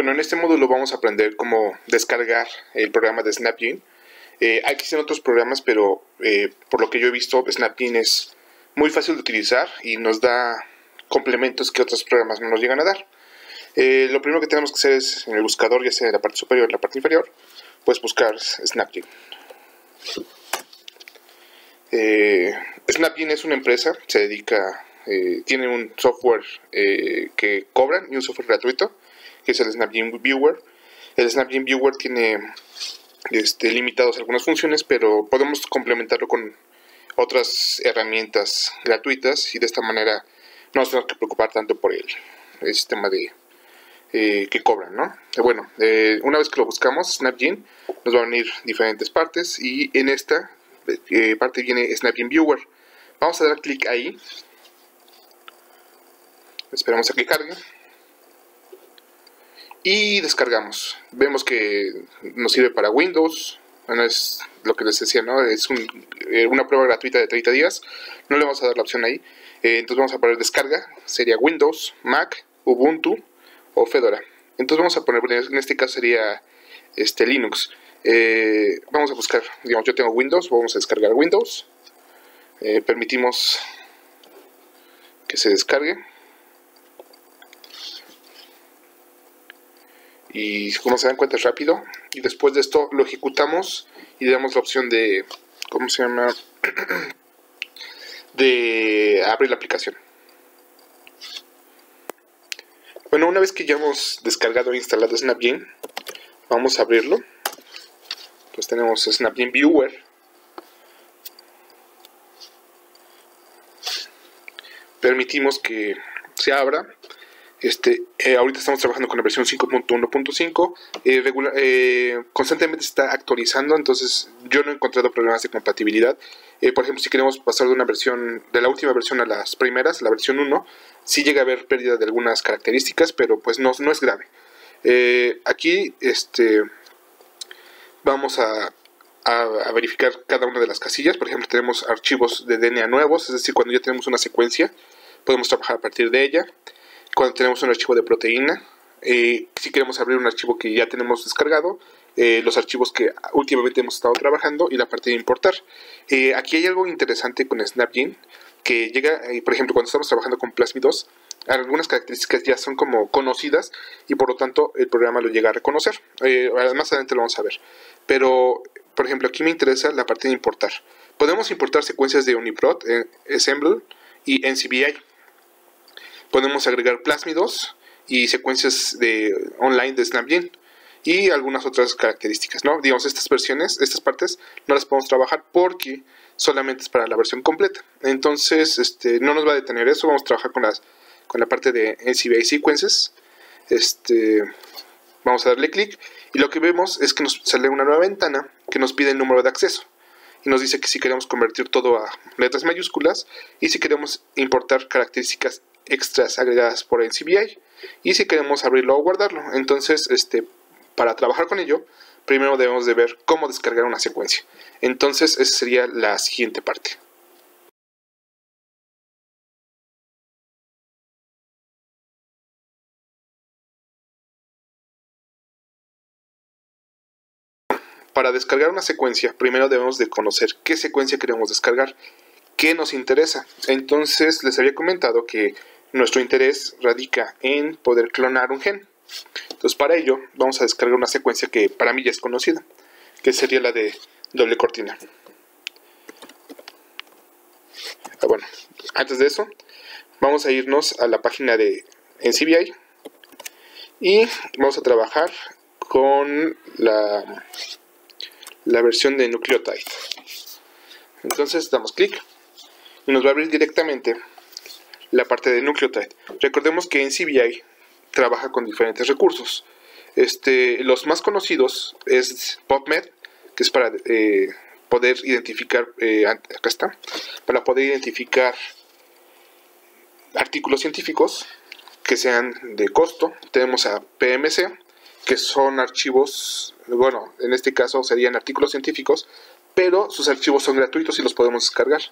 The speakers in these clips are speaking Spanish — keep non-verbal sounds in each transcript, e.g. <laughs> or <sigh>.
Bueno, en este módulo vamos a aprender cómo descargar el programa de SnapGene. Eh, existen otros programas, pero eh, por lo que yo he visto, SnapGene es muy fácil de utilizar y nos da complementos que otros programas no nos llegan a dar. Eh, lo primero que tenemos que hacer es en el buscador, ya sea en la parte superior o en la parte inferior, pues buscar SnapGene. Eh, es una empresa, se dedica, eh, tiene un software eh, que cobran y un software gratuito, que es el SnapGene Viewer. El SnapGene Viewer tiene este, limitados algunas funciones, pero podemos complementarlo con otras herramientas gratuitas y de esta manera no nos tenemos que preocupar tanto por el, sistema de que cobran, ¿no? Bueno, una vez que lo buscamos, SnapGene, nos va a venir diferentes partes y en esta eh, parte viene SnapGene Viewer. Vamos a dar clic ahí. Esperamos a que cargue. Y descargamos. Vemos que nos sirve para Windows. Bueno, es lo que les decía, ¿no? Es eh, una prueba gratuita de 30 días. No le vamos a dar la opción ahí. Eh, entonces vamos a poner descarga. Sería Windows, Mac, Ubuntu o Fedora. Entonces vamos a poner, en este caso sería este Linux. Eh, vamos a buscar, digamos, yo tengo Windows, vamos a descargar Windows. Permitimos que se descargue. Y como se dan cuenta es rápido. Y después de esto lo ejecutamos y damos la opción de, ¿cómo se llama? <clears throat> de abrir la aplicación. Bueno, una vez que ya hemos descargado e instalado SnapGene, vamos a abrirlo pues tenemos SnapGene Viewer permitimos que se abra este, eh, ahorita estamos trabajando con la versión 5.1.5 eh, eh, constantemente está actualizando entonces yo no he encontrado problemas de compatibilidad por ejemplo si queremos pasar de una versión de la última versión a las primeras la versión 1 sí llega a haber pérdida de algunas características pero pues no, es grave aquí este vamos a, verificar cada una de las casillas. Por ejemplo, tenemos archivos de DNA nuevos, es decir, cuando ya tenemos una secuencia, podemos trabajar a partir de ella. Cuando tenemos un archivo de proteína, eh, si queremos abrir un archivo que ya tenemos descargado, eh, los archivos que últimamente hemos estado trabajando y la parte de importar. Eh, aquí hay algo interesante con SnapGene, que llega, por ejemplo, cuando estamos trabajando con Plasmi 2, algunas características ya son como conocidas y por lo tanto el programa lo llega a reconocer. Más adelante lo vamos a ver. Pero, por ejemplo, aquí me interesa la parte de importar. Podemos importar secuencias de Uniprot, Ensemble y NCBI. Podemos agregar plasmidos y secuencias de online de SnapGene y algunas otras características, ¿no? Digamos, estas versiones, estas partes no las podemos trabajar porque solamente es para la versión completa. Entonces, este, no nos va a detener eso, vamos a trabajar con las con la parte de NCBI Sequences. Este, vamos a darle clic y lo que vemos es que nos sale una nueva ventana que nos pide el número de acceso y nos dice que si queremos convertir todo a letras mayúsculas y si queremos importar características extras agregadas por NCBI y si queremos abrirlo o guardarlo. Entonces, este, para trabajar con ello, primero debemos de ver cómo descargar una secuencia. Entonces, esa sería la siguiente parte. Para descargar una secuencia, primero debemos de conocer qué secuencia queremos descargar, qué nos interesa. Entonces les había comentado que nuestro interés radica en poder clonar un gen. Entonces para ello vamos a descargar una secuencia que para mí ya es conocida, que sería la de doble cortina. Ah, bueno, antes de eso, vamos a irnos a la página de NCBI y vamos a trabajar con la la versión de Nucleotide. Entonces damos clic y nos va a abrir directamente la parte de Nucleotide. Recordemos que en CBI trabaja con diferentes recursos. Este, los más conocidos es PubMed, que es para eh, poder identificar, eh, acá está, para poder identificar artículos científicos que sean de costo. Tenemos a PMC, que son archivos, bueno, en este caso serían artículos científicos, pero sus archivos son gratuitos y los podemos descargar.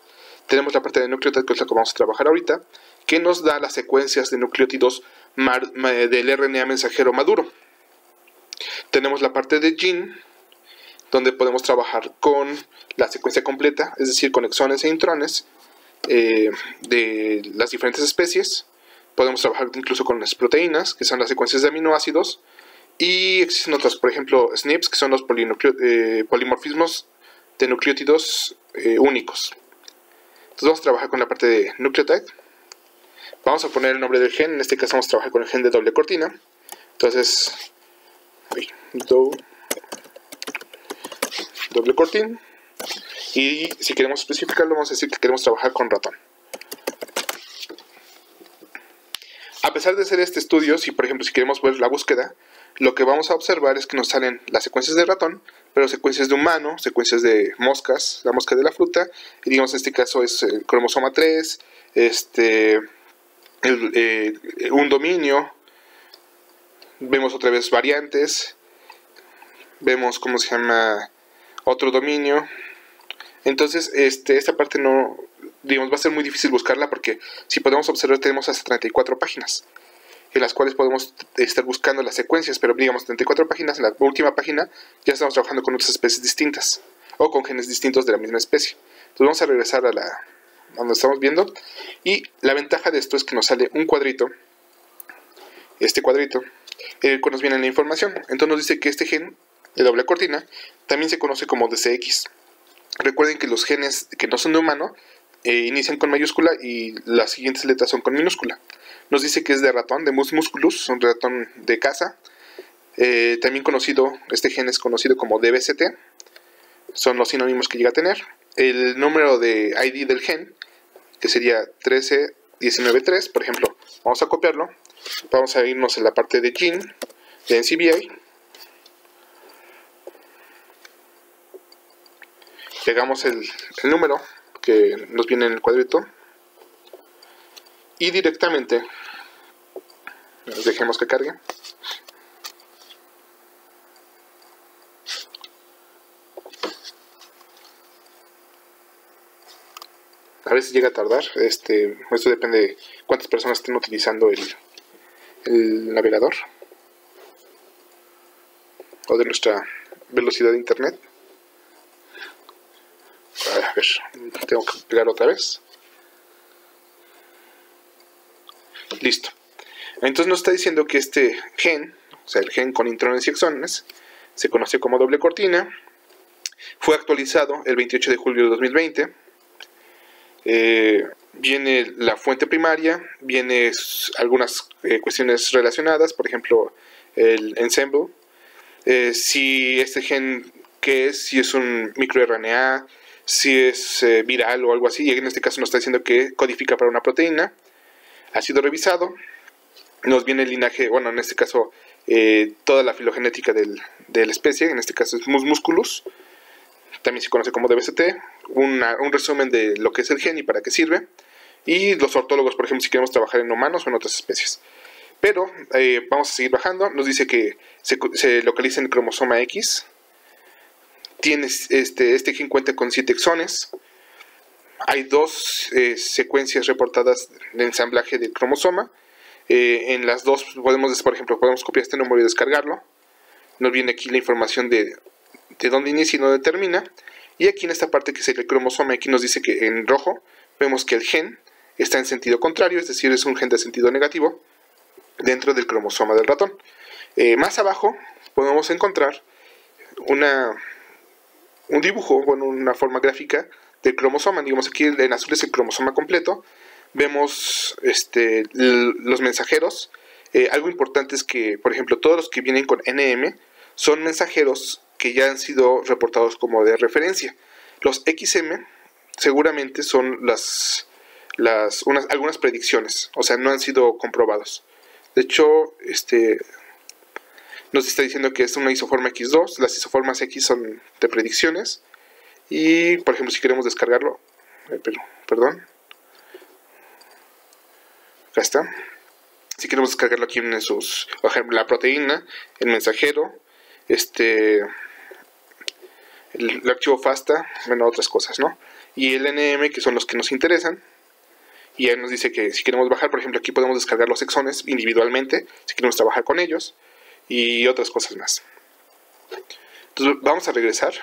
Tenemos la parte de nucleótidos, que es la que vamos a trabajar ahorita, que nos da las secuencias de nucleótidos del RNA mensajero maduro. Tenemos la parte de gene, donde podemos trabajar con la secuencia completa, es decir, con exones e intrones eh, de las diferentes especies. Podemos trabajar incluso con las proteínas, que son las secuencias de aminoácidos. Y existen otras, por ejemplo, SNPs, que son los eh, polimorfismos de nucleótidos eh, únicos. Entonces vamos a trabajar con la parte de nucleotide. Vamos a poner el nombre del gen, en este caso vamos a trabajar con el gen de doble cortina. Entonces, doble cortina. Y si queremos especificarlo, vamos a decir que queremos trabajar con ratón. A pesar de hacer este estudio, si por ejemplo si queremos ver la búsqueda, lo que vamos a observar es que nos salen las secuencias de ratón, pero secuencias de humano, secuencias de moscas, la mosca de la fruta, y digamos en este caso es el cromosoma 3, este, eh, un dominio, vemos otra vez variantes, vemos cómo se llama otro dominio. Entonces, este, esta parte no, digamos, va a ser muy difícil buscarla porque si podemos observar tenemos hasta 34 páginas en las cuales podemos estar buscando las secuencias, pero digamos 34 páginas, en la última página ya estamos trabajando con otras especies distintas o con genes distintos de la misma especie. Entonces vamos a regresar a la donde estamos viendo y la ventaja de esto es que nos sale un cuadrito, este cuadrito, en el cual nos viene la información. Entonces nos dice que este gen de doble cortina también se conoce como DCX. Recuerden que los genes que no son de humano eh, inician con mayúscula y las siguientes letras son con minúscula. Nos dice que es de ratón, de mus musculus, un ratón de caza. Eh, también conocido, este gen es conocido como DBCT. Son los sinónimos que llega a tener. El número de ID del gen, que sería 13193, por ejemplo, vamos a copiarlo. Vamos a irnos en la parte de gene de NCBI. Pegamos el, el número que nos viene en el cuadrito y directamente dejemos que cargue. A veces llega a tardar este esto depende de cuántas personas estén utilizando el, el navegador o de nuestra velocidad de internet. A ver, tengo que pegar otra vez. Listo. Entonces nos está diciendo que este gen, o sea, el gen con intrones y exones, se conoce como doble cortina. Fue actualizado el 28 de julio de 2020. Eh, viene la fuente primaria, viene algunas eh, cuestiones relacionadas, por ejemplo, el ensemble. Eh, si este gen, ¿qué es? Si es un microRNA, si es viral o algo así, y en este caso nos está diciendo que codifica para una proteína ha sido revisado. Nos viene el linaje, bueno, en este caso, eh, toda la filogenética del, de la especie, en este caso es Mus musculus, también se conoce como DBCT, un resumen de lo que es el gen y para qué sirve, y los ortólogos, por ejemplo, si queremos trabajar en humanos o en otras especies. Pero eh, vamos a seguir bajando, nos dice que se, localiza en el cromosoma X, tiene este, este gen cuenta con 7 exones, hay dos eh, secuencias reportadas de ensamblaje del cromosoma. Eh, en las dos podemos, por ejemplo, podemos copiar este número y descargarlo. Nos viene aquí la información de, de dónde inicia y dónde termina. Y aquí en esta parte que es el cromosoma, aquí nos dice que en rojo vemos que el gen está en sentido contrario, es decir, es un gen de sentido negativo dentro del cromosoma del ratón. Eh, más abajo podemos encontrar una, un dibujo, bueno, una forma gráfica del cromosoma. Digamos aquí en azul es el cromosoma completo. Vemos este, los mensajeros. Eh, algo importante es que, por ejemplo, todos los que vienen con NM son mensajeros que ya han sido reportados como de referencia. Los XM seguramente son las, las unas, algunas predicciones, o sea, no han sido comprobados. De hecho, este, nos está diciendo que es una isoforma X2, las isoformas X son de predicciones, y por ejemplo, si queremos descargarlo, eh, perdón, acá. Si queremos descargarlo aquí en sus, por ejemplo, la proteína, el mensajero, este, el, archivo FASTA, bueno, otras cosas, ¿no? Y el NM, que son los que nos interesan. Y ahí nos dice que si queremos bajar, por ejemplo, aquí podemos descargar los exones individualmente, si queremos trabajar con ellos, y otras cosas más. Entonces vamos a regresar.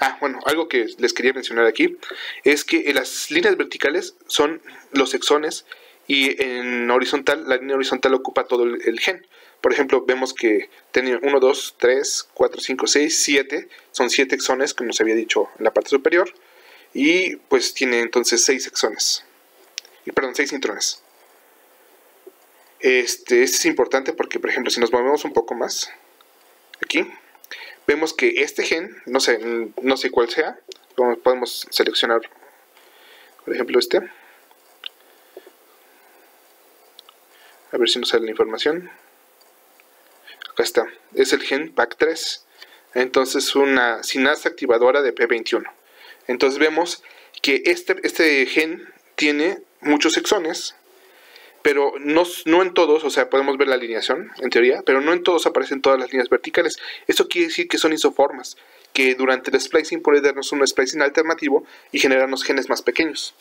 Ah, bueno, algo que les quería mencionar aquí es que las líneas verticales son los exones y en horizontal, la línea horizontal ocupa todo el, gen. Por ejemplo, vemos que tiene 1, 2, 3, 4, 5, 6, 7. Son 7 exones, como se había dicho en la parte superior. Y pues tiene entonces 6 exones. Y perdón, 6 intrones. Este, este es importante porque, por ejemplo, si nos movemos un poco más, aquí, vemos que este gen, no sé, no sé cuál sea, podemos seleccionar, por ejemplo, este. A ver si nos sale la información. Acá está, es el gen PAC3. Entonces, una sinasa activadora de P21. Entonces vemos que este, este gen tiene muchos exones, pero no, no, en todos, o sea, podemos ver la alineación, en teoría, pero no en todos aparecen todas las líneas verticales. Esto quiere decir que son isoformas, que durante el splicing puede darnos un splicing alternativo y generarnos genes más pequeños.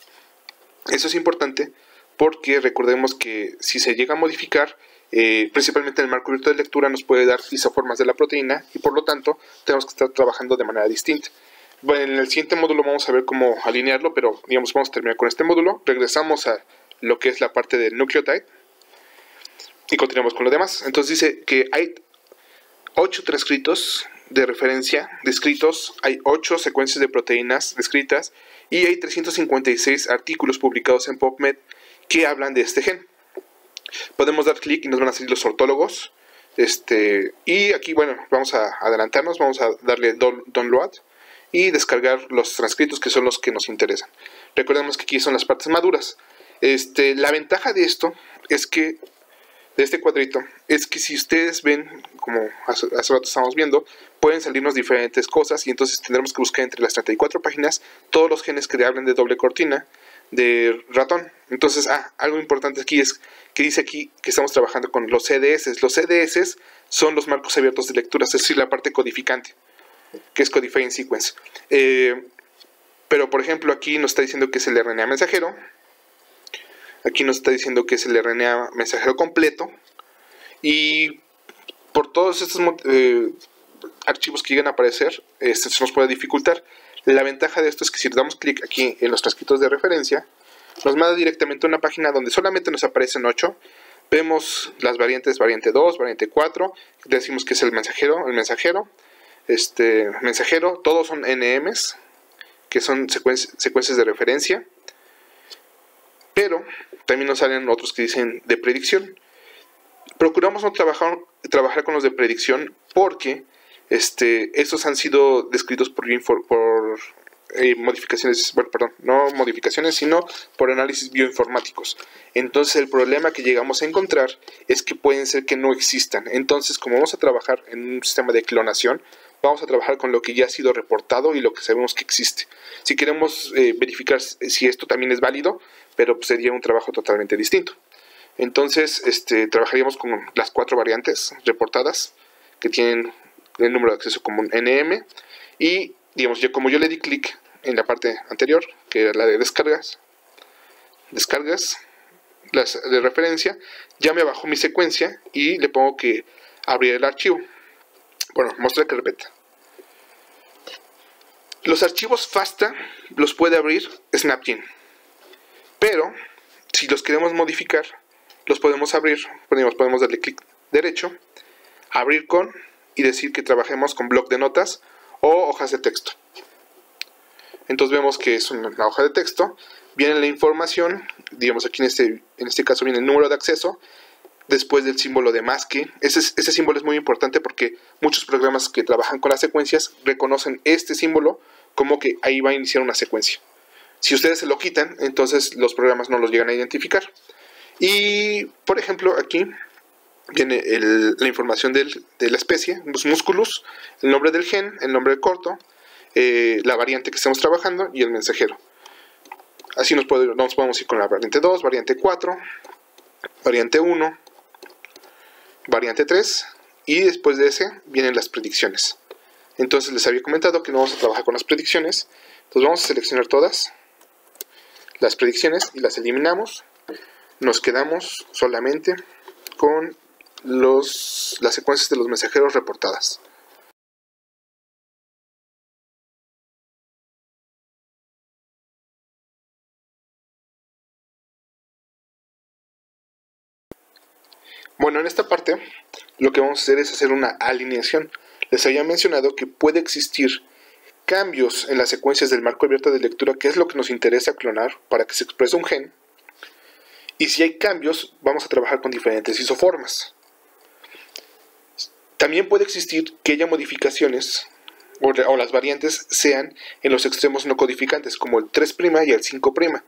Eso es importante porque recordemos que si se llega a modificar, eh, principalmente en el marco virtual de lectura nos puede dar isoformas de la proteína y por lo tanto tenemos que estar trabajando de manera distinta. Bueno, en el siguiente módulo vamos a ver cómo alinearlo, pero digamos vamos a terminar con este módulo. Regresamos a lo que es la parte del nucleotide y continuamos con lo demás. Entonces dice que hay 8 transcritos de referencia descritos, hay 8 secuencias de proteínas descritas y hay 356 artículos publicados en PubMed que hablan de este gen. Podemos dar clic y nos van a salir los ortólogos. Este, y aquí, bueno, vamos a adelantarnos, vamos a darle download y descargar los transcritos que son los que nos interesan. Recordemos que aquí son las partes maduras. Este, la ventaja de esto es que, de este cuadrito, es que si ustedes ven, como hace, rato estamos viendo, pueden salirnos diferentes cosas y entonces tendremos que buscar entre las 34 páginas todos los genes que hablen de doble cortina de ratón. Entonces, ah, algo importante aquí es que dice aquí que estamos trabajando con los CDS. Los CDS son los marcos abiertos de lectura, es decir, la parte codificante, que es Codifying Sequence. Eh, pero, por ejemplo, aquí nos está diciendo que es el RNA mensajero, Aquí nos está diciendo que es el RNA mensajero completo. Y por todos estos eh, archivos que llegan a aparecer, este se nos puede dificultar. La ventaja de esto es que si damos clic aquí en los transcritos de referencia, nos manda directamente a una página donde solamente nos aparecen 8. Vemos las variantes, variante 2, variante 4, decimos que es el mensajero, el mensajero, este mensajero, todos son NMs, que son secuencias de referencia. Pero también nos salen otros que dicen de predicción. Procuramos no trabajar, trabajar con los de predicción porque este, estos han sido descritos por, por eh, modificaciones, bueno, perdón, no modificaciones, sino por análisis bioinformáticos. Entonces el problema que llegamos a encontrar es que pueden ser que no existan. Entonces, como vamos a trabajar en un sistema de clonación, vamos a trabajar con lo que ya ha sido reportado y lo que sabemos que existe. Si queremos eh, verificar si esto también es válido, pero sería un trabajo totalmente distinto. Entonces, este, trabajaríamos con las cuatro variantes reportadas que tienen el número de acceso común NM y, digamos, yo, como yo le di clic en la parte anterior, que era la de descargas, descargas, las de referencia, ya me bajó mi secuencia y le pongo que abrir el archivo. Bueno, mostrar repita. Los archivos FASTA los puede abrir Snapgene. Pero, si los queremos modificar, los podemos abrir, podemos darle clic derecho, abrir con y decir que trabajemos con bloc de notas o hojas de texto. Entonces vemos que es una hoja de texto, viene la información, digamos aquí en este, en este caso viene el número de acceso, después del símbolo de masque. Ese, ese símbolo es muy importante porque muchos programas que trabajan con las secuencias reconocen este símbolo como que ahí va a iniciar una secuencia. Si ustedes se lo quitan, entonces los programas no los llegan a identificar. Y, por ejemplo, aquí viene la información de la especie, los músculos, el nombre del gen, el nombre corto, eh, la variante que estamos trabajando y el mensajero. Así nos, nos podemos ir con la variante 2, variante 4, variante 1, variante 3 y después de ese vienen las predicciones. Entonces les había comentado que no vamos a trabajar con las predicciones. Entonces vamos a seleccionar todas las predicciones y las eliminamos. Nos quedamos solamente con las secuencias de los mensajeros reportadas. Bueno, en esta parte lo que vamos a hacer es hacer una alineación. Les había mencionado que puede existir cambios en las secuencias del marco abierto de lectura, que es lo que nos interesa clonar para que se exprese un gen. Y si hay cambios, vamos a trabajar con diferentes isoformas. También puede existir que haya modificaciones o, las variantes sean en los extremos no codificantes, como el 3' y el 5'.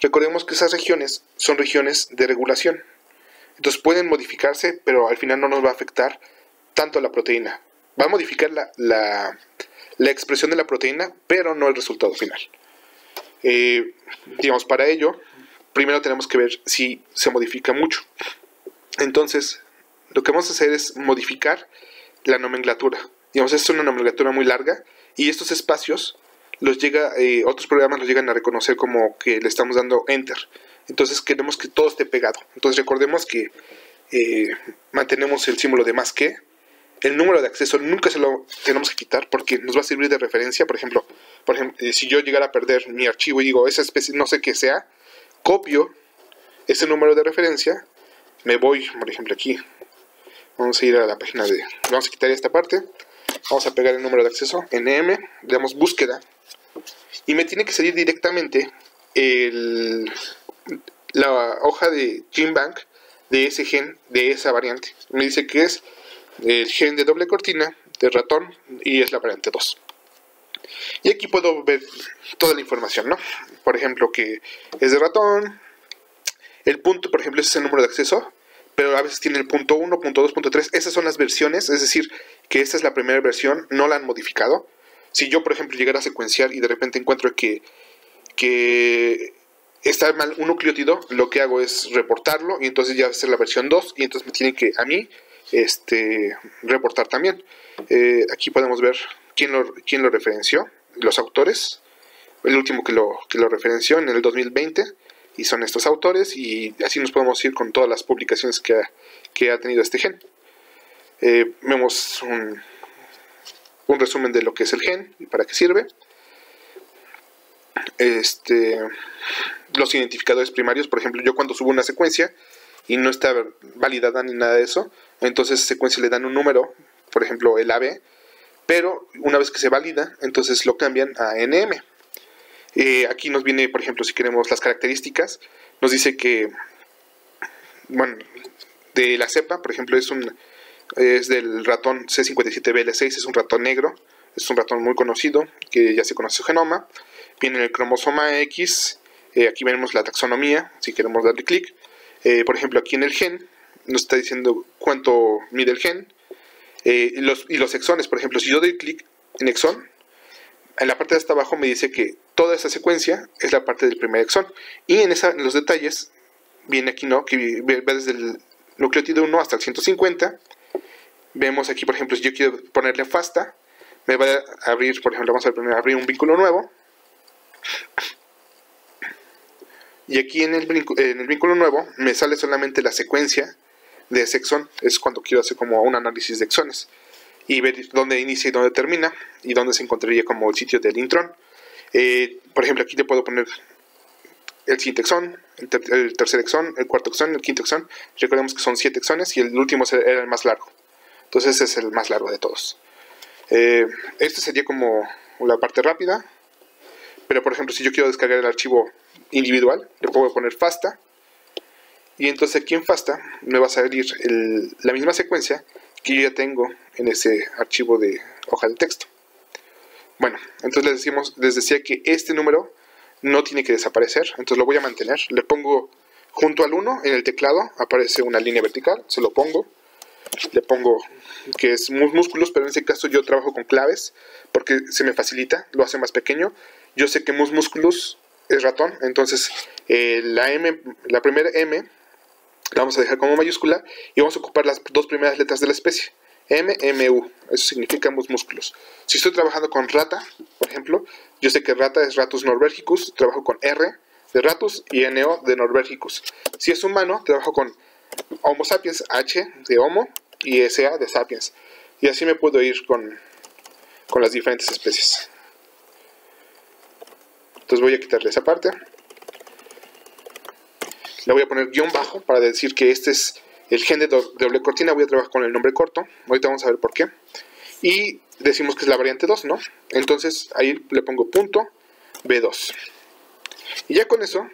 Recordemos que esas regiones son regiones de regulación. Entonces pueden modificarse, pero al final no nos va a afectar tanto la proteína. Va a modificar la, expresión de la proteína, pero no el resultado final. Eh, digamos, para ello, primero tenemos que ver si se modifica mucho. Entonces, lo que vamos a hacer es modificar la nomenclatura. Digamos, es una nomenclatura muy larga y estos espacios los llega, eh, otros programas los llegan a reconocer como que le estamos dando enter. Entonces queremos que todo esté pegado. Entonces recordemos que eh, mantenemos el símbolo de más que. El número de acceso nunca se lo tenemos que quitar porque nos va a servir de referencia. Por ejemplo, por ejemplo eh, si yo llegara a perder mi archivo y digo esa especie, no sé qué sea, copio ese número de referencia, me voy, por ejemplo, aquí. Vamos a ir a la página de. Vamos a quitar esta parte. Vamos a pegar el número de acceso, nm, le damos búsqueda. Y me tiene que salir directamente el, la hoja de GenBank de ese gen, de esa variante. Me dice que es el gen de doble cortina de ratón y es la variante 2. Y aquí puedo ver toda la información, ¿no? Por ejemplo, que es de ratón. El punto, por ejemplo, es el número de acceso, pero a veces tiene el punto 1, punto 2, punto 3. Esas son las versiones, es decir, que esta es la primera versión, no la han modificado. Si yo, por ejemplo, llegara a secuenciar y de repente encuentro que, que está mal un nucleótido, lo que hago es reportarlo y entonces ya va a ser la versión 2 y entonces me tienen que a mí este, reportar también. Eh, aquí podemos ver quién lo, quién lo referenció, los autores, el último que lo, que lo referenció en el 2020 y son estos autores y así nos podemos ir con todas las publicaciones que ha, que ha tenido este gen. Eh, vemos un, resumen de lo que es el gen y para qué sirve. Este, los identificadores primarios, por ejemplo, yo cuando subo una secuencia y no está validada ni nada de eso, entonces a esa secuencia le dan un número, por ejemplo el AB, pero una vez que se valida, entonces lo cambian a NM. Eh, aquí nos viene, por ejemplo, si queremos las características, nos dice que, bueno, de la cepa, por ejemplo, es un es del ratón C57BL6, es un ratón negro, es un ratón muy conocido, que ya se conoce su genoma, viene en el cromosoma X, eh, aquí vemos la taxonomía, si queremos darle clic. Eh, por ejemplo, aquí en el gen, nos está diciendo cuánto mide el gen. Y los exones, por ejemplo, si yo doy clic en exón, en la parte de hasta abajo me dice que toda esa secuencia es la parte del primer exón. Y en, esa, en los detalles, viene aquí, ¿no? Que va desde el nucleótido 1 hasta el 150. Vemos aquí, por ejemplo, si yo quiero ponerle FASTA, me va a abrir, por ejemplo, vamos a abrir un vínculo nuevo. Y aquí en el, en el vínculo nuevo me sale solamente la secuencia de ese exón. Es cuando quiero hacer como un análisis de exones. Y ver dónde inicia y dónde termina. Y dónde se encontraría como el sitio del intrón. Eh, por ejemplo, aquí te puedo poner el siguiente exón, el, tercer exón, el cuarto exón, el quinto exón. Recordemos que son siete exones y el último era el más largo. Entonces es el más largo de todos. Eh, este sería como la parte rápida. Pero por ejemplo, si yo quiero descargar el archivo individual, le puedo poner FASTA. Y entonces aquí en FASTA me va a salir la misma secuencia que yo ya tengo en ese archivo de hoja de texto. Bueno, entonces les, decimos, les decía que este número no tiene que desaparecer, entonces lo voy a mantener. Le pongo junto al 1 en el teclado, aparece una línea vertical, se lo pongo. Le pongo que es músculos, pero en este caso yo trabajo con claves porque se me facilita, lo hace más pequeño. Yo sé que músculos es ratón, entonces eh, la M, la primera M la vamos a dejar como mayúscula y vamos a ocupar las dos primeras letras de la especie. M, M, U. Eso significa mus músculos. Si estoy trabajando con rata, por ejemplo, yo sé que rata es Ratus norvegicus, trabajo con R de Ratus y NO de norvegicus. Si es humano, trabajo con Homo sapiens, H de Homo y SA de sapiens. Y así me puedo ir con, con las diferentes especies. Entonces voy a quitarle esa parte. Le voy a poner guion bajo para decir que este es el gen de doble cortina voy a trabajar con el nombre corto. Ahorita vamos a ver por qué. Y decimos que es la variante 2, ¿no? Entonces ahí le pongo punto B2. Y ya con eso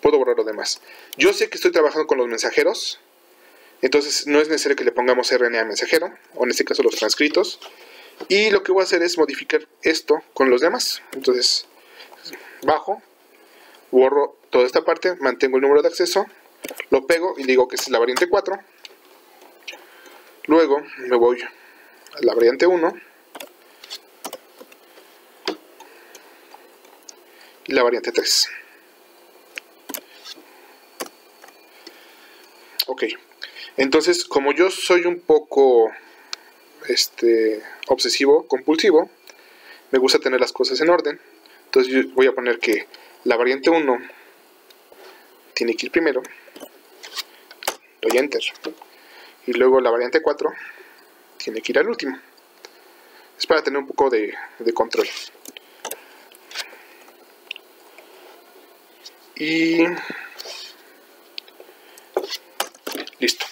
puedo borrar lo demás. Yo sé que estoy trabajando con los mensajeros. Entonces no es necesario que le pongamos RNA mensajero, o en este caso los transcritos. Y lo que voy a hacer es modificar esto con los demás. Entonces, bajo, borro toda esta parte, mantengo el número de acceso, lo pego y digo que es la variante 4. Luego me voy a la variante 1 y la variante 3. Ok, entonces como yo soy un poco este, obsesivo, compulsivo, me gusta tener las cosas en orden. Entonces voy a poner que la variante 1 tiene que ir primero, doy enter, y luego la variante 4 tiene que ir al último. Es para tener un poco de, de control. Y listo.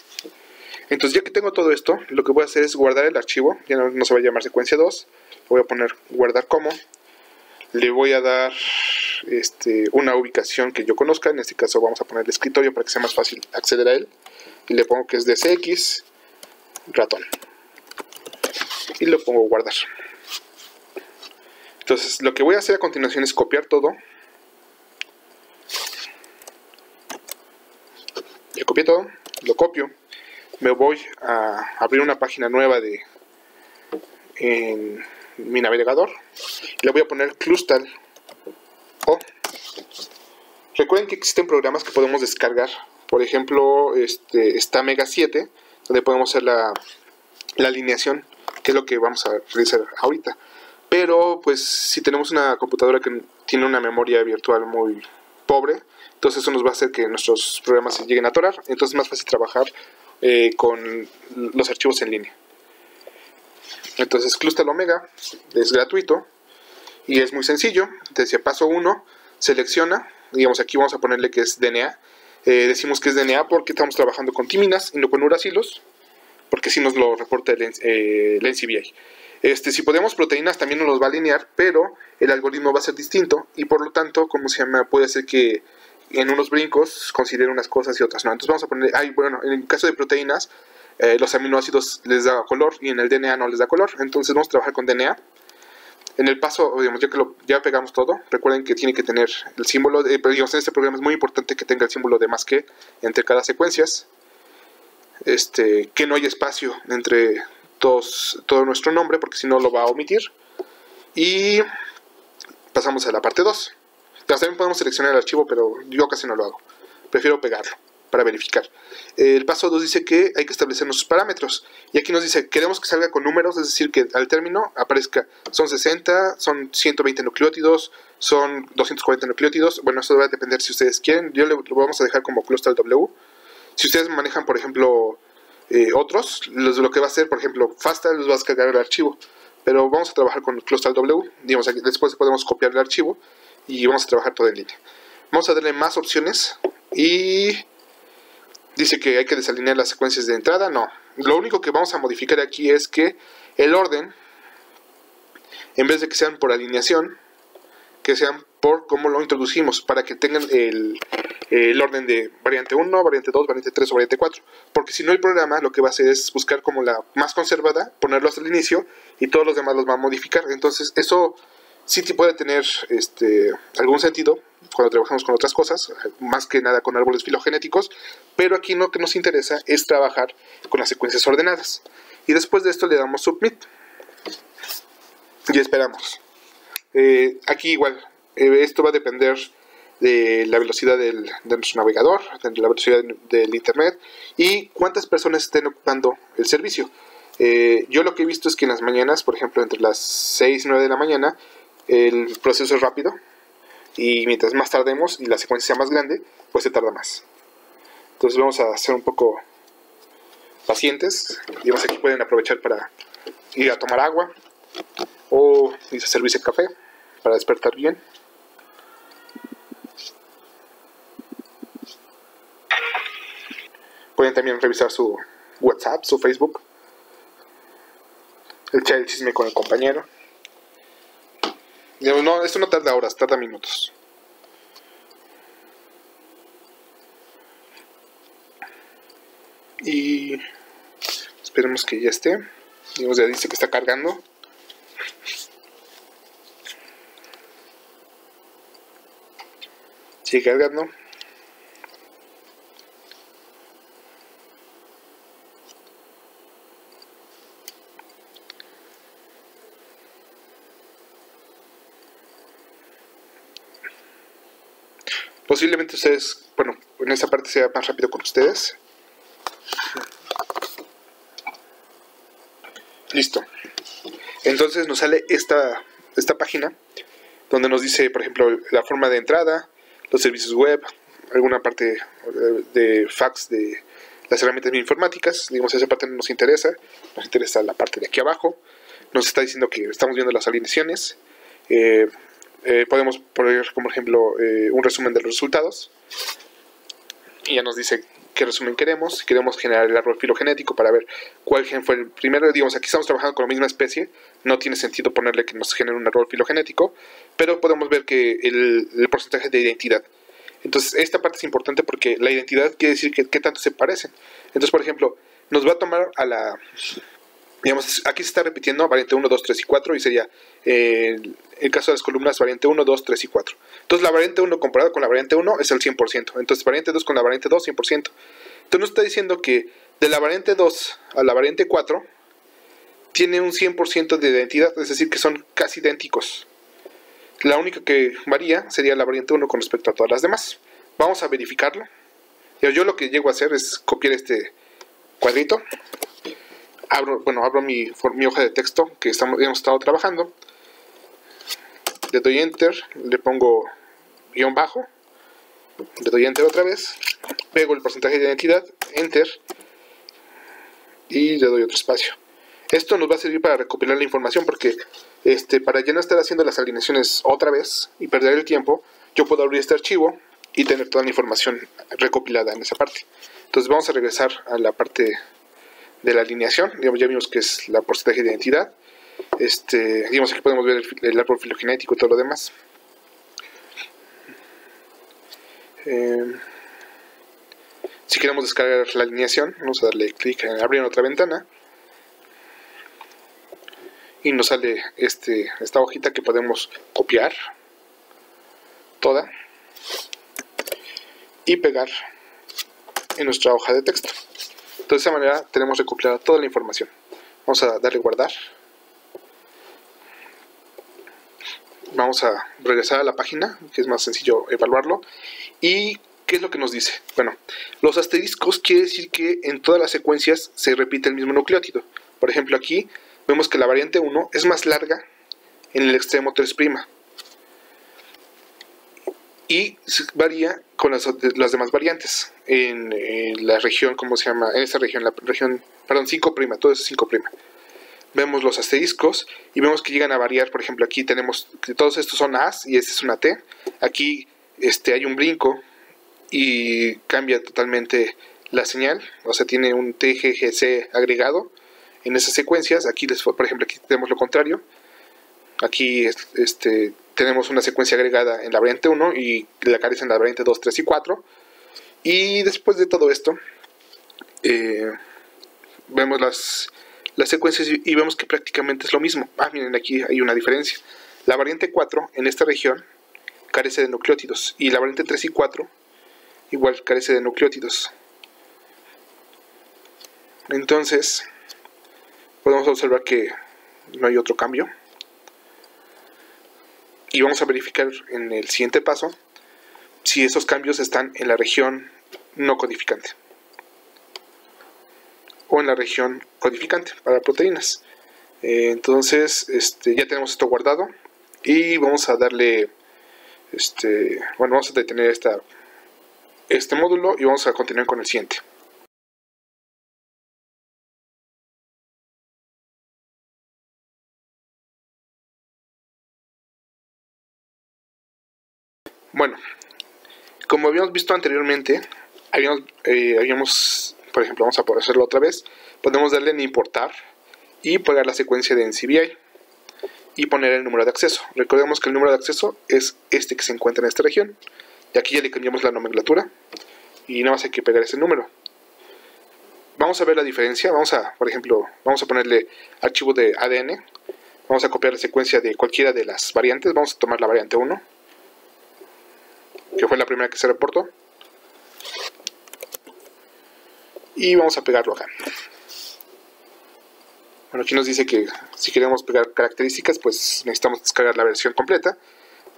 Entonces ya que tengo todo esto, lo que voy a hacer es guardar el archivo, ya no, se va a llamar secuencia 2, voy a poner guardar como, le voy a dar este, una ubicación que yo conozca, en este caso vamos a poner el escritorio para que sea más fácil acceder a él, y le pongo que es DCX ratón, y lo pongo guardar. Entonces lo que voy a hacer a continuación es copiar todo, ya copié todo, lo copio, me voy a abrir una página nueva de en mi navegador le voy a poner Clustal recuerden que existen programas que podemos descargar por ejemplo este está Mega 7 donde podemos hacer la, alineación que es lo que vamos a realizar ahorita pero pues si tenemos una computadora que tiene una memoria virtual muy pobre entonces eso nos va a hacer que nuestros programas se lleguen a atorar entonces es más fácil trabajar eh, con los archivos en línea. Entonces Clustal Omega es gratuito y es muy sencillo. Decía paso 1, selecciona, digamos aquí vamos a ponerle que es DNA. Eh, decimos que es DNA porque estamos trabajando con timinas y no con uracilos, porque si nos lo reporta el, eh, NCBI. Este, si podemos proteínas también nos los va a alinear, pero el algoritmo va a ser distinto y por lo tanto, como se llama, puede ser que en unos brincos considera unas cosas y otras no. Entonces vamos a poner, ay, bueno, en el caso de proteínas, eh, los aminoácidos les da color y en el DNA no les da color. Entonces vamos a trabajar con DNA. En el paso, digamos, ya que lo, ya pegamos todo, recuerden que tiene que tener el símbolo, de, digamos, en este programa es muy importante que tenga el símbolo de más que entre cada secuencias. Este, que no haya espacio entre todos, todo nuestro nombre, porque si no lo va a omitir. Y pasamos a la parte 2 también podemos seleccionar el archivo, pero yo casi no lo hago. Prefiero pegarlo para verificar. El paso 2 dice que hay que establecer nuestros parámetros. Y aquí nos dice, queremos que salga con números, es decir, que al término aparezca, son 60, son 120 nucleótidos, son 240 nucleótidos. Bueno, eso va a depender si ustedes quieren. Yo lo vamos a dejar como cluster W. Si ustedes manejan, por ejemplo, eh, otros, lo que va a hacer, por ejemplo, FASTA les va a descargar el archivo. Pero vamos a trabajar con cluster W. Digamos, aquí, después podemos copiar el archivo y vamos a trabajar todo en línea. Vamos a darle más opciones y dice que hay que desalinear las secuencias de entrada. No, lo único que vamos a modificar aquí es que el orden, en vez de que sean por alineación, que sean por cómo lo introducimos, para que tengan el, el, orden de variante 1, variante 2, variante 3 o variante 4. Porque si no, el programa lo que va a hacer es buscar como la más conservada, ponerlo hasta el inicio y todos los demás los va a modificar. Entonces, eso sí puede tener este, algún sentido cuando trabajamos con otras cosas, más que nada con árboles filogenéticos, pero aquí lo que nos interesa es trabajar con las secuencias ordenadas. Y después de esto le damos submit y esperamos. Eh, aquí igual, eh, esto va a depender de la velocidad del, de nuestro navegador, de la velocidad del internet y cuántas personas estén ocupando el servicio. Eh, yo lo que he visto es que en las mañanas, por ejemplo, entre las 6 y 9 de la mañana, el proceso es rápido y mientras más tardemos y la secuencia sea más grande, pues se tarda más. Entonces vamos a ser un poco pacientes. Digamos aquí pueden aprovechar para ir a tomar agua o servirse café para despertar bien. Pueden también revisar su WhatsApp, su Facebook. El chisme con el compañero. No, esto no tarda horas, tarda minutos. Y esperemos que ya esté. Digamos, ya dice que está cargando. Sigue cargando. Posiblemente ustedes, bueno, en esa parte sea más rápido con ustedes. Listo. Entonces nos sale esta, esta página donde nos dice, por ejemplo, la forma de entrada, los servicios web, alguna parte de fax de las herramientas informáticas. Digamos, esa parte no nos interesa. Nos interesa la parte de aquí abajo. Nos está diciendo que estamos viendo las alineaciones. Eh, eh, podemos poner como ejemplo un resumen de los resultados. Y ya nos dice qué resumen queremos, queremos generar el árbol filogenético para ver cuál gen fue el primero, digamos, aquí estamos trabajando con la misma especie, no tiene sentido ponerle que nos genere un árbol filogenético, pero podemos ver que el, porcentaje de identidad. Entonces, esta parte es importante porque la identidad quiere decir que, qué tanto se parecen. Entonces, por ejemplo, nos va a tomar a la digamos, aquí se está repitiendo variante 1, 2, 3 y 4 y sería eh, el caso de las columnas variante 1, 2, 3 y 4. Entonces la variante 1 comparado con la variante 1 es el 100%. Entonces variante 2 con la variante 2, 100%. Entonces nos está diciendo que de la variante 2 a la variante 4 tiene un 100% de identidad, es decir, que son casi idénticos. La única que varía sería la variante 1 con respecto a todas las demás. Vamos a verificarlo. Yo lo que llego a hacer es copiar este cuadrito abro, bueno, abro mi, mi hoja de texto que estamos, hemos estado trabajando. Le doy enter, le pongo guion bajo, le doy enter otra vez, pego el porcentaje de identidad, enter y le doy otro espacio. Esto nos va a servir para recopilar la información porque este, para ya no estar haciendo las alineaciones otra vez y perder el tiempo, yo puedo abrir este archivo y tener toda la información recopilada en esa parte. Entonces vamos a regresar a la parte de la alineación. Digamos, ya vimos que es la porcentaje de identidad. Este, digamos, aquí podemos ver el, árbol filogenético y todo lo demás. Eh, si queremos descargar la alineación, vamos a darle clic en abrir otra ventana. Y nos sale este, esta hojita que podemos copiar toda y pegar en nuestra hoja de texto. De esa manera tenemos recopilada toda la información. Vamos a darle guardar. Vamos a regresar a la página, que es más sencillo evaluarlo. ¿Y qué es lo que nos dice? Bueno, los asteriscos quiere decir que en todas las secuencias se repite el mismo nucleótido. Por ejemplo, aquí vemos que la variante 1 es más larga en el extremo 3' y varía con las, demás variantes en, la región, ¿cómo se llama? En esta región, la región, perdón, 5', todo es 5'. Vemos los asteriscos y vemos que llegan a variar, por ejemplo, aquí tenemos todos estos son A's y este es una T. Aquí este, hay un brinco y cambia totalmente la señal, o sea, tiene un TGGC agregado en esas secuencias. Aquí, por ejemplo, aquí tenemos lo contrario. Aquí este, tenemos una secuencia agregada en la variante 1 y la carencia en la variante 2, 3 y 4. Y después de todo esto, eh, vemos las, las secuencias y, vemos que prácticamente es lo mismo. Ah, miren, aquí hay una diferencia. La variante 4 en esta región carece de nucleótidos y la variante 3 y 4 igual carece de nucleótidos. Entonces, podemos observar que no hay otro cambio y vamos a verificar en el siguiente paso si esos cambios están en la región no codificante o en la región codificante para proteínas. Eh, entonces, este, ya tenemos esto guardado y vamos a darle, este, bueno, vamos a detener esta, este módulo y vamos a continuar con el siguiente. Bueno, como habíamos visto anteriormente, habíamos, eh, habíamos por ejemplo, vamos a poder hacerlo otra vez, podemos darle en importar y pegar la secuencia de NCBI y poner el número de acceso. Recordemos que el número de acceso es este que se encuentra en esta región. Y aquí ya le cambiamos la nomenclatura y nada más hay que pegar ese número. Vamos a ver la diferencia. Vamos a, por ejemplo, vamos a ponerle archivo de ADN. Vamos a copiar la secuencia de cualquiera de las variantes. Vamos a tomar la variante 1, que fue la primera que se reportó. Y vamos a pegarlo acá. Bueno, aquí nos dice que si queremos pegar características, pues necesitamos descargar la versión completa,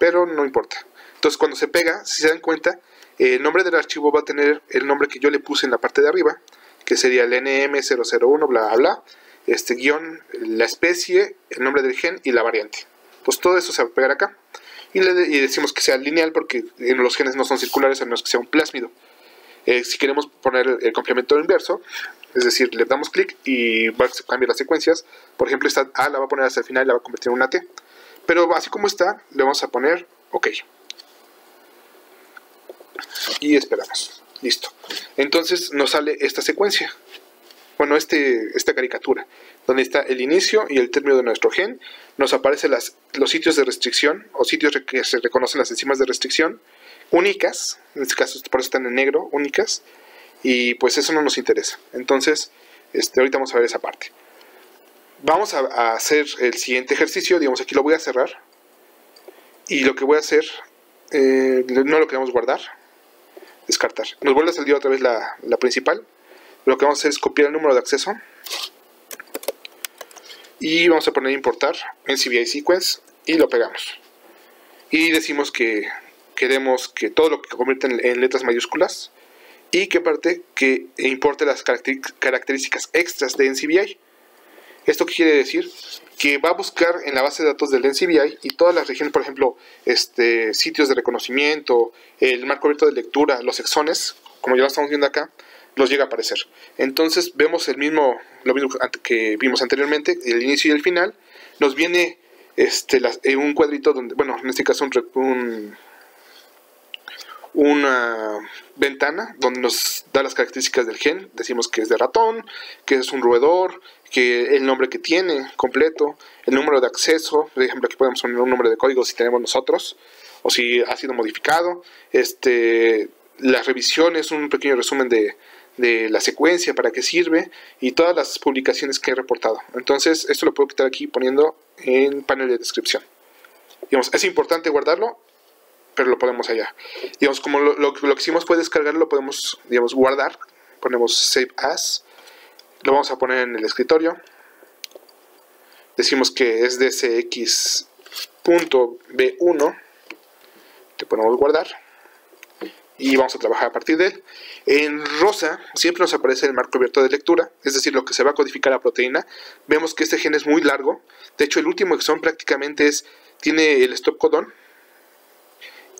pero no importa. Entonces, cuando se pega, si se dan cuenta, el nombre del archivo va a tener el nombre que yo le puse en la parte de arriba, que sería el NM001, bla, bla, este guion, la especie, el nombre del gen y la variante. Pues todo eso se va a pegar acá. Y, le decimos que sea lineal porque los genes no son circulares, a menos que sea un plásmido. Eh, si queremos poner el complemento inverso, es decir, le damos clic y va a cambiar las secuencias. Por ejemplo, esta A la va a poner hasta el final y la va a convertir en una T. Pero así como está, le vamos a poner OK. Y esperamos. Listo. Entonces nos sale esta secuencia. Bueno, este, esta caricatura, donde está el inicio y el término de nuestro gen. Nos aparecen los sitios de restricción o sitios que se reconocen las enzimas de restricción únicas. En este caso, por eso están en negro, únicas y pues eso no nos interesa. Entonces, este, ahorita vamos a ver esa parte. Vamos a, hacer el siguiente ejercicio, digamos aquí lo voy a cerrar y lo que voy a hacer, eh, no lo queremos guardar, descartar. Nos vuelve a salir otra vez la, la principal. Lo que vamos a hacer es copiar el número de acceso y vamos a poner importar en sequence y lo pegamos. Y decimos que queremos que todo lo que convierte en letras mayúsculas y que parte que importe las características extras de NCBI. ¿Esto quiere decir? Que va a buscar en la base de datos del NCBI y todas las regiones, por ejemplo, este, sitios de reconocimiento, el marco abierto de lectura, los exones, como ya lo estamos viendo acá, los llega a aparecer. Entonces vemos el mismo, lo mismo que vimos anteriormente, el inicio y el final. Nos viene este, un cuadrito donde, bueno, en este caso un una ventana donde nos da las características del gen. Decimos que es de ratón, que es un roedor, que el nombre que tiene completo, el número de acceso, por ejemplo aquí podemos poner un número de código si tenemos nosotros o si ha sido modificado, este, las revisiones, un pequeño resumen de, de la secuencia, para qué sirve y todas las publicaciones que he reportado. Entonces esto lo puedo quitar aquí poniendo en panel de descripción. Digamos, es importante guardarlo pero lo ponemos allá. Digamos, como lo, que hicimos fue descargarlo, lo podemos, digamos, guardar. Ponemos Save As. Lo vamos a poner en el escritorio. Decimos que es dsx.b1. Le ponemos guardar. Y vamos a trabajar a partir de él. En rosa siempre nos aparece el marco abierto de lectura, es decir, lo que se va a codificar a proteína. Vemos que este gen es muy largo. De hecho, el último exón prácticamente es, tiene el stop codón,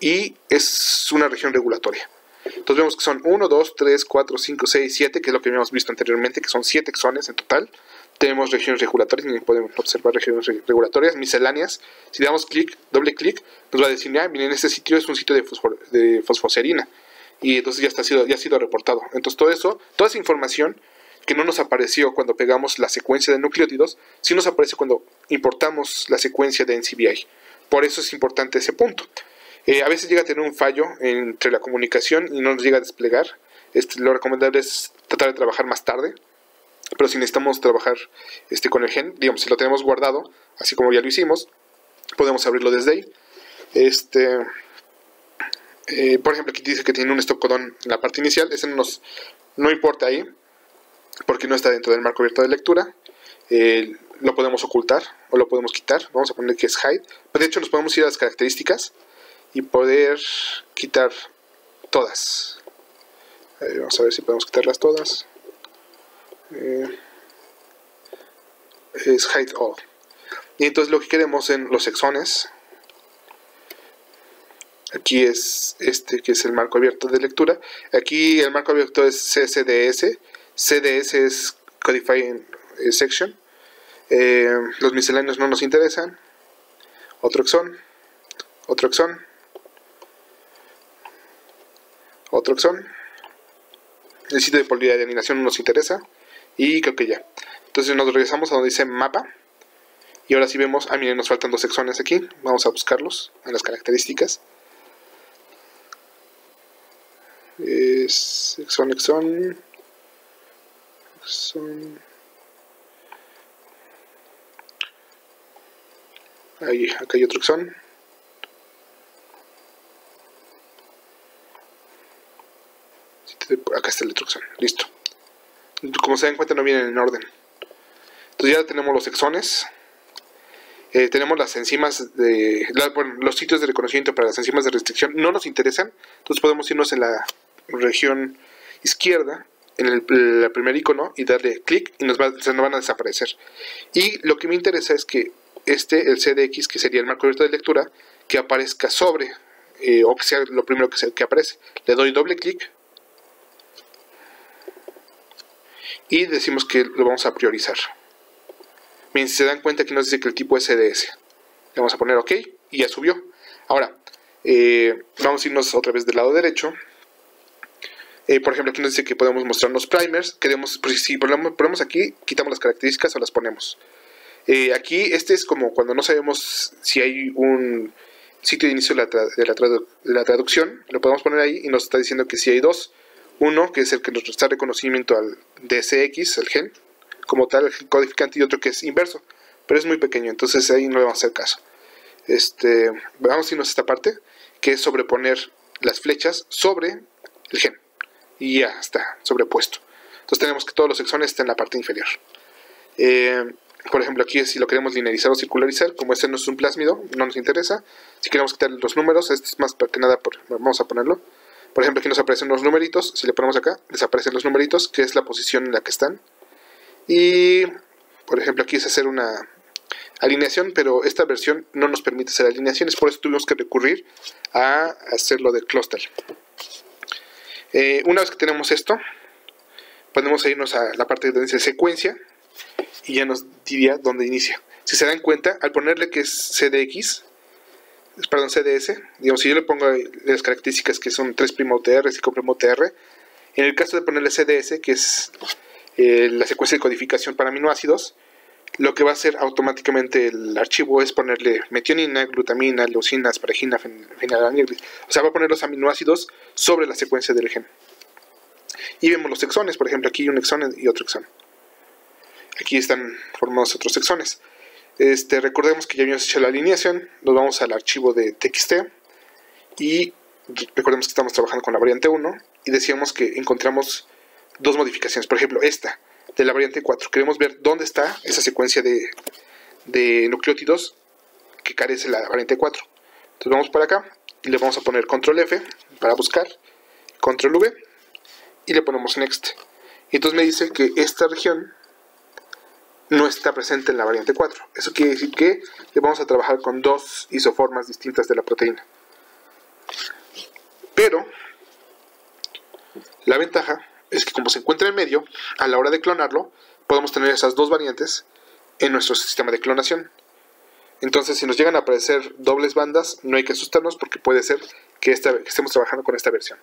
y es una región regulatoria. Entonces vemos que son 1, 2, 3, 4, 5, 6, 7, que es lo que habíamos visto anteriormente, que son 7 exones en total. Tenemos regiones regulatorias, podemos observar regiones regulatorias, misceláneas. Si damos clic, doble clic, nos va a decir, ah, miren, este sitio es un sitio de, de fosfoserina. Y entonces ya, está, ya ha sido reportado. Entonces todo eso, toda esa información que no nos apareció cuando pegamos la secuencia de nucleótidos, sí nos aparece cuando importamos la secuencia de NCBI. Por eso es importante ese punto. Eh, a veces llega a tener un fallo entre la comunicación y no nos llega a desplegar. Este, lo recomendable es tratar de trabajar más tarde. Pero si necesitamos trabajar este, con el gen, digamos, si lo tenemos guardado, así como ya lo hicimos, podemos abrirlo desde ahí. Este, eh, por ejemplo, aquí dice que tiene un stop codón en la parte inicial. Ese no, nos, no importa ahí, porque no está dentro del marco abierto de lectura. Eh, lo podemos ocultar o lo podemos quitar. Vamos a poner que es hide. Pero de hecho, nos podemos ir a las características y poder quitar todas. vamos a ver si podemos quitarlas todas. Eh, es hide all. Y entonces lo que queremos en los exones, aquí es este que es el marco abierto de lectura. Aquí el marco abierto es CCDS. CDS es Codifying eh, Section. Eh, los misceláneos no nos interesan. Otro exón. Otro exón otro exón, El sitio de probabilidad de alineación no nos interesa. Y creo que ya. Entonces nos regresamos a donde dice mapa. Y ahora sí vemos, ah, miren, nos faltan dos exones aquí. Vamos a buscarlos en las características. Es exon, exon. Exon. Ahí, acá hay otro exon. Acá está el otro. Listo. Como se dan cuenta, no vienen en orden. Entonces ya tenemos los exones. Eh, tenemos las enzimas de los sitios de reconocimiento para las enzimas de restricción no nos interesan entonces podemos irnos en la región izquierda en el, primer icono y darle clic y nos, nos van a desaparecer y lo que me interesa es que este el CDX que sería el marco abierto de lectura que aparezca sobre eh, o que sea lo primero que aparece le doy doble clic y decimos que lo vamos a priorizar Bien, si se dan cuenta aquí nos dice que el tipo es CDS. Le vamos a poner OK y ya subió. Ahora, eh, vamos a irnos otra vez del lado derecho. Eh, por ejemplo, aquí nos dice que podemos mostrarnos primers. Queremos, pues, si ponemos aquí, quitamos las características o las ponemos. Eh, aquí, este es como cuando no sabemos si hay un sitio de inicio de la, traducción. Lo podemos poner ahí y nos está diciendo que si hay dos. Uno, que es el que nos da reconocimiento al DSX, el gen, como tal el codificante y otro que es inverso, pero es muy pequeño, entonces ahí no le vamos a hacer caso. Este, vamos a irnos a esta parte, que es sobreponer las flechas sobre el gen. Y ya está, sobrepuesto. Entonces tenemos que todos los exones estén en la parte inferior. Eh, por ejemplo, aquí si lo queremos linearizar o circularizar, como este no es un plásmido, no nos interesa. Si queremos quitar los números, este es más que nada, por, vamos a ponerlo. Por ejemplo, aquí nos aparecen los numeritos, si le ponemos acá, desaparecen los numeritos, que es la posición en la que están. Y, por ejemplo, aquí es hacer una alineación, pero esta versión no nos permite hacer alineaciones, por eso tuvimos que recurrir a hacerlo de cluster. Eh, una vez que tenemos esto, podemos irnos a la parte de dice secuencia y ya nos diría dónde inicia. Si se dan cuenta, al ponerle que es CDX, perdón, CDS, digamos, si yo le pongo las características que son 3' UTR, 5' UTR, en el caso de ponerle CDS, que es eh, la secuencia de codificación para aminoácidos, lo que va a hacer automáticamente el archivo es ponerle metionina, glutamina, leucina, asparagina, fenilalanina, o sea, va a poner los aminoácidos sobre la secuencia del gen. Y vemos los exones, por ejemplo, aquí hay un exón y otro exón. Aquí están formados otros exones. Este, recordemos que ya habíamos hecho la alineación, nos vamos al archivo de TXT y recordemos que estamos trabajando con la variante 1 y decíamos que encontramos dos modificaciones. Por ejemplo, esta de la variante 4. Queremos ver dónde está esa secuencia de, de nucleótidos que carece la variante 4. Entonces vamos para acá y le vamos a poner control F para buscar, control V y le ponemos next. Y entonces me dice que esta región no está presente en la variante 4. Eso quiere decir que vamos a trabajar con dos isoformas distintas de la proteína. Pero la ventaja es que como se encuentra en medio, a la hora de clonarlo, podemos tener esas dos variantes en nuestro sistema de clonación. Entonces, si nos llegan a aparecer dobles bandas, no hay que asustarnos porque puede ser que, estemos trabajando con esta versión.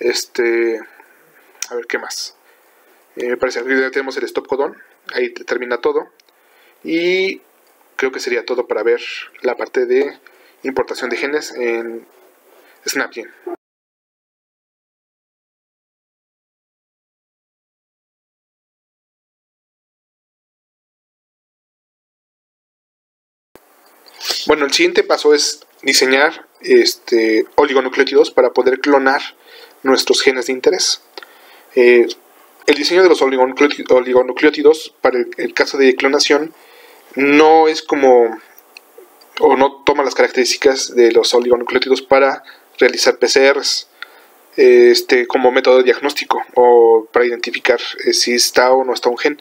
Este, a ver qué más. Eh, me parece que ya tenemos el stop codón, ahí termina todo. Y creo que sería todo para ver la parte de importación de genes en Snapgene. Bueno, el siguiente paso es diseñar este, oligonucleótidos para poder clonar nuestros genes de interés. Eh, el diseño de los oligonucleótidos para el, caso de clonación no es como o no toma las características de los oligonucleótidos para realizar PCRs este, como método de diagnóstico o para identificar eh, si está o no está un gen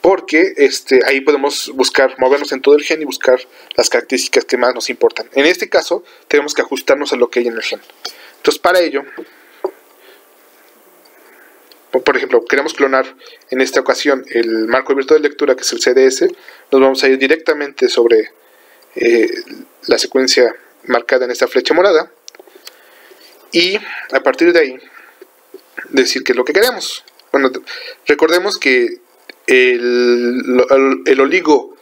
porque este, ahí podemos buscar, movernos en todo el gen y buscar las características que más nos importan. En este caso, tenemos que ajustarnos a lo que hay en el gen. Entonces, para ello, por ejemplo, queremos clonar en esta ocasión el marco abierto de lectura, que es el CDS, nos vamos a ir directamente sobre eh, la secuencia marcada en esta flecha morada y a partir de ahí decir qué es lo que queremos. Bueno, recordemos que el, oligo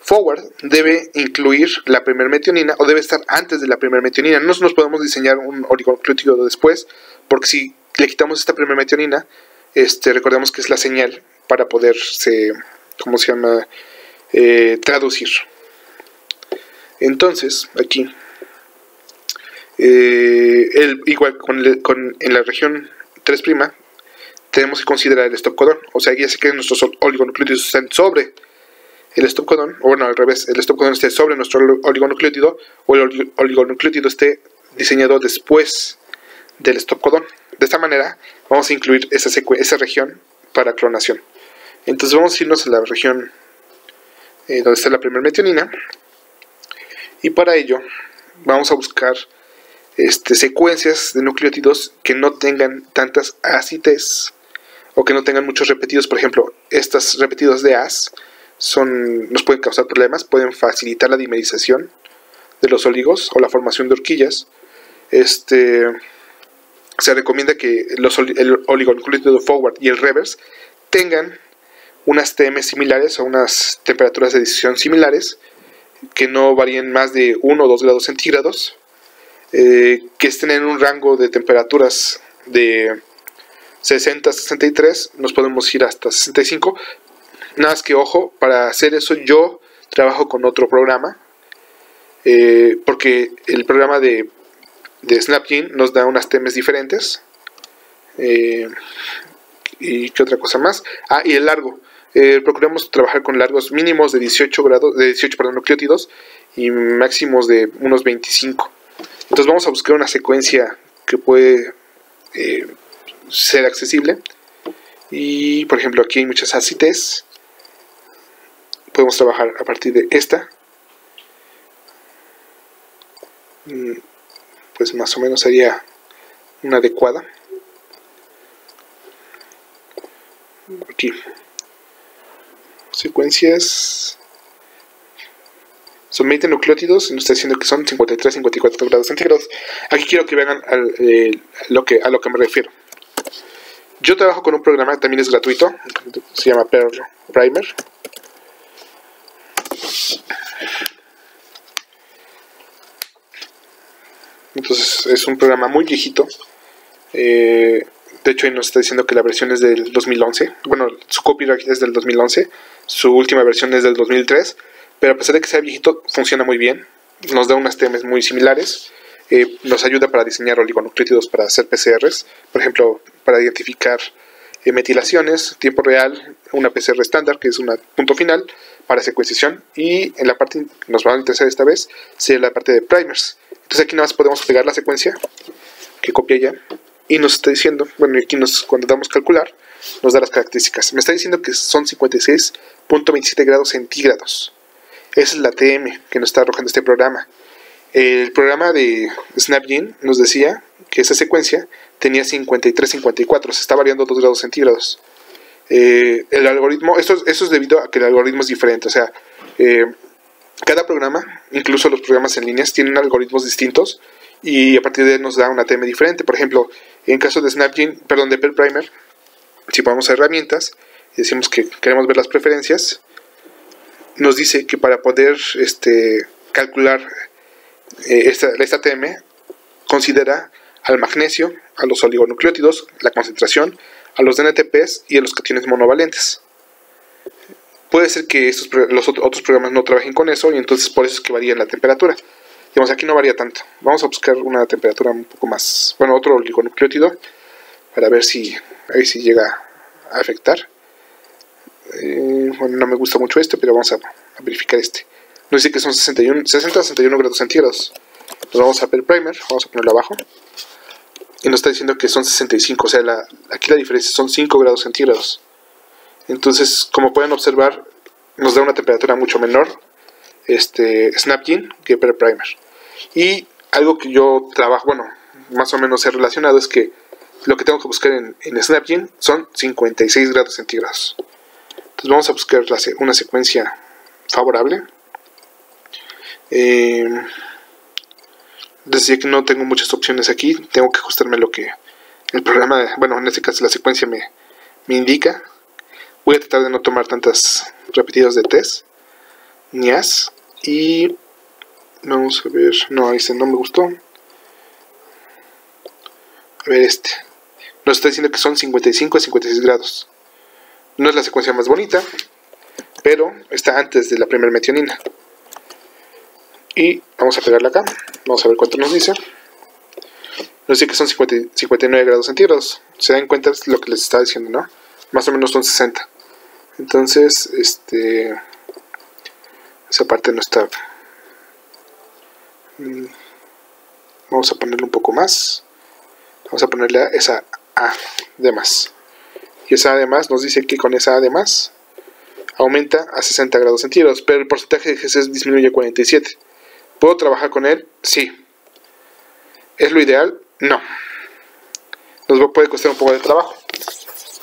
forward debe incluir la primer metionina o debe estar antes de la primera metionina. No nos podemos diseñar un oligonucleótido después, porque si le quitamos esta primera metionina, este, recordemos que es la señal para poderse, ¿cómo se llama?, eh, traducir. Entonces, aquí, eh, el, igual con, en la región 3' tenemos que considerar el stop codón. O sea, ya sé que nuestros oligonucleótidos están sobre el stop codón, o bueno, al revés, el stop codón esté sobre nuestro oligonucleótido o el oligonucleótido esté diseñado después del stop codón. De esta manera, vamos a incluir esa, esa región para clonación. Entonces vamos a irnos a la región eh, donde está la primera metionina y para ello vamos a buscar este, secuencias de nucleótidos que no tengan tantas acites o que no tengan muchos repetidos. Por ejemplo, estas repetidos de AS son, nos pueden causar problemas, pueden facilitar la dimerización de los oligos o la formación de horquillas. Este, se recomienda que los, el oligonucleótido forward y el reverse tengan unas TM similares o unas temperaturas de decisión similares que no varíen más de 1 o 2 grados centígrados, eh, que estén en un rango de temperaturas de 60 a 63, nos podemos ir hasta 65. Nada más que ojo, para hacer eso yo trabajo con otro programa, eh, porque el programa de, de SnapGene nos da unas TMs diferentes. Eh, ¿Y qué otra cosa más? Ah, y el largo. Eh, procuramos trabajar con largos mínimos de 18 grados, de 18 perdón, nucleótidos y máximos de unos 25. Entonces vamos a buscar una secuencia que puede eh, ser accesible. Y por ejemplo aquí hay muchas ácites. Podemos trabajar a partir de esta. Mm, pues más o menos sería una adecuada. Aquí secuencias son 20 nucleótidos nos está diciendo que son 53, 54 grados centígrados. Aquí quiero que vean eh, lo que, a lo que me refiero. Yo trabajo con un programa, también es gratuito, se llama Perl Primer. Entonces es un programa muy viejito. Eh, de hecho, ahí nos está diciendo que la versión es del 2011. Bueno, su copyright es del 2011. Su última versión es del 2003. Pero a pesar de que sea viejito, funciona muy bien. Nos da unas TMs muy similares. Eh, nos ayuda para diseñar oligonucleótidos para hacer PCRs. Por ejemplo, para identificar eh, metilaciones, tiempo real, una PCR estándar, que es un punto final para secuenciación. Y en la parte que nos va a interesar esta vez, sería la parte de primers. Entonces aquí nada más podemos pegar la secuencia que copia ya y nos está diciendo, bueno, aquí nos, cuando damos calcular, nos da las características. Me está diciendo que son 56.27 grados centígrados. Esa es la TM que nos está arrojando este programa. El programa de SnapGene nos decía que esa secuencia tenía 53-54, se está variando 2 grados centígrados. Eh, el algoritmo, esto, es debido a que el algoritmo es diferente, o sea, eh, cada programa, incluso los programas en líneas, tienen algoritmos distintos y a partir de él nos da una TM diferente. Por ejemplo, en caso de SnapGene, perdón, de Perl Primer, si ponemos herramientas y decimos que queremos ver las preferencias, nos dice que para poder este, calcular eh, esta, esta TM, considera al magnesio, a los oligonucleótidos, la concentración, a los DNTPs y a los cationes monovalentes. Puede ser que estos, los otros programas no trabajen con eso y entonces por eso es que varía la temperatura. Digamos, aquí no varía tanto. Vamos a buscar una temperatura un poco más, bueno, otro oligonucleótido para ver si ahí llega a afectar. Eh, bueno, no me gusta mucho este, pero vamos a, verificar este. Nos dice que son 61, 60 a 61 grados centígrados. Nos vamos a ver primer, vamos a ponerlo abajo. Y nos está diciendo que son 65, o sea, aquí la diferencia son 5 grados centígrados. Entonces, como pueden observar, nos da una temperatura mucho menor este SnapGene que Primer. Y algo que yo trabajo, bueno, más o menos he relacionado es que lo que tengo que buscar en, en SnapGene son 56 grados centígrados. Entonces vamos a buscar una secuencia favorable. Eh, decía que no tengo muchas opciones aquí, tengo que ajustarme lo que, el programa, bueno, en este caso la secuencia me, me indica. Voy a tratar de no tomar tantas repetidos de test. Nias. Y vamos a ver. No, ese no me gustó. A ver este. Nos está diciendo que son 55 a 56 grados. No es la secuencia más bonita, pero está antes de la primera metionina. Y vamos a pegarla acá. Vamos a ver cuánto nos dice. Nos dice que son 59 grados centígrados. Se dan cuenta lo que les estaba diciendo, ¿no? Más o menos son 60. Entonces, este... Esa parte no está... Vamos a ponerle un poco más. Vamos a ponerle esa A de más. Y esa A de más nos dice que con esa A de más aumenta a 60 grados centígrados, pero el porcentaje de GC disminuye a 47. ¿Puedo trabajar con él? Sí. ¿Es lo ideal? No. Nos puede costar un poco de trabajo.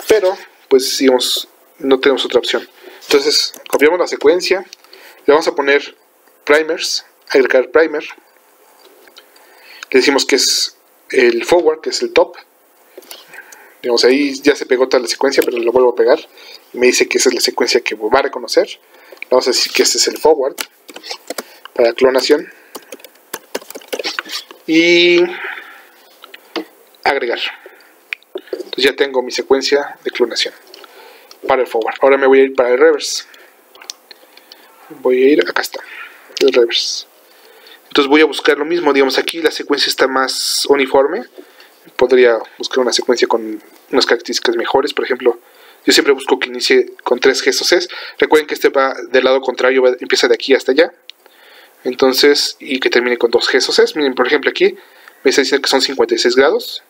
Pero, pues, digamos, no tenemos otra opción. Entonces, copiamos la secuencia. Le vamos a poner primers, agregar primer. Le decimos que es el forward, que es el top. Digamos, ahí ya se pegó toda la secuencia, pero lo vuelvo a pegar. Me dice que esa es la secuencia que va a reconocer. Le vamos a decir que este es el forward para clonación. Y agregar. Entonces ya tengo mi secuencia de clonación para el forward. Ahora me voy a ir para el reverse. Voy a ir, acá está, el reverse. Entonces voy a buscar lo mismo, digamos aquí la secuencia está más uniforme. Podría buscar una secuencia con unas características mejores, por ejemplo, yo siempre busco que inicie con tres gestos. Recuerden que este va del lado contrario, empieza de aquí hasta allá. Entonces, y que termine con dos gestos. Miren, por ejemplo, aquí me está diciendo que son 56 grados.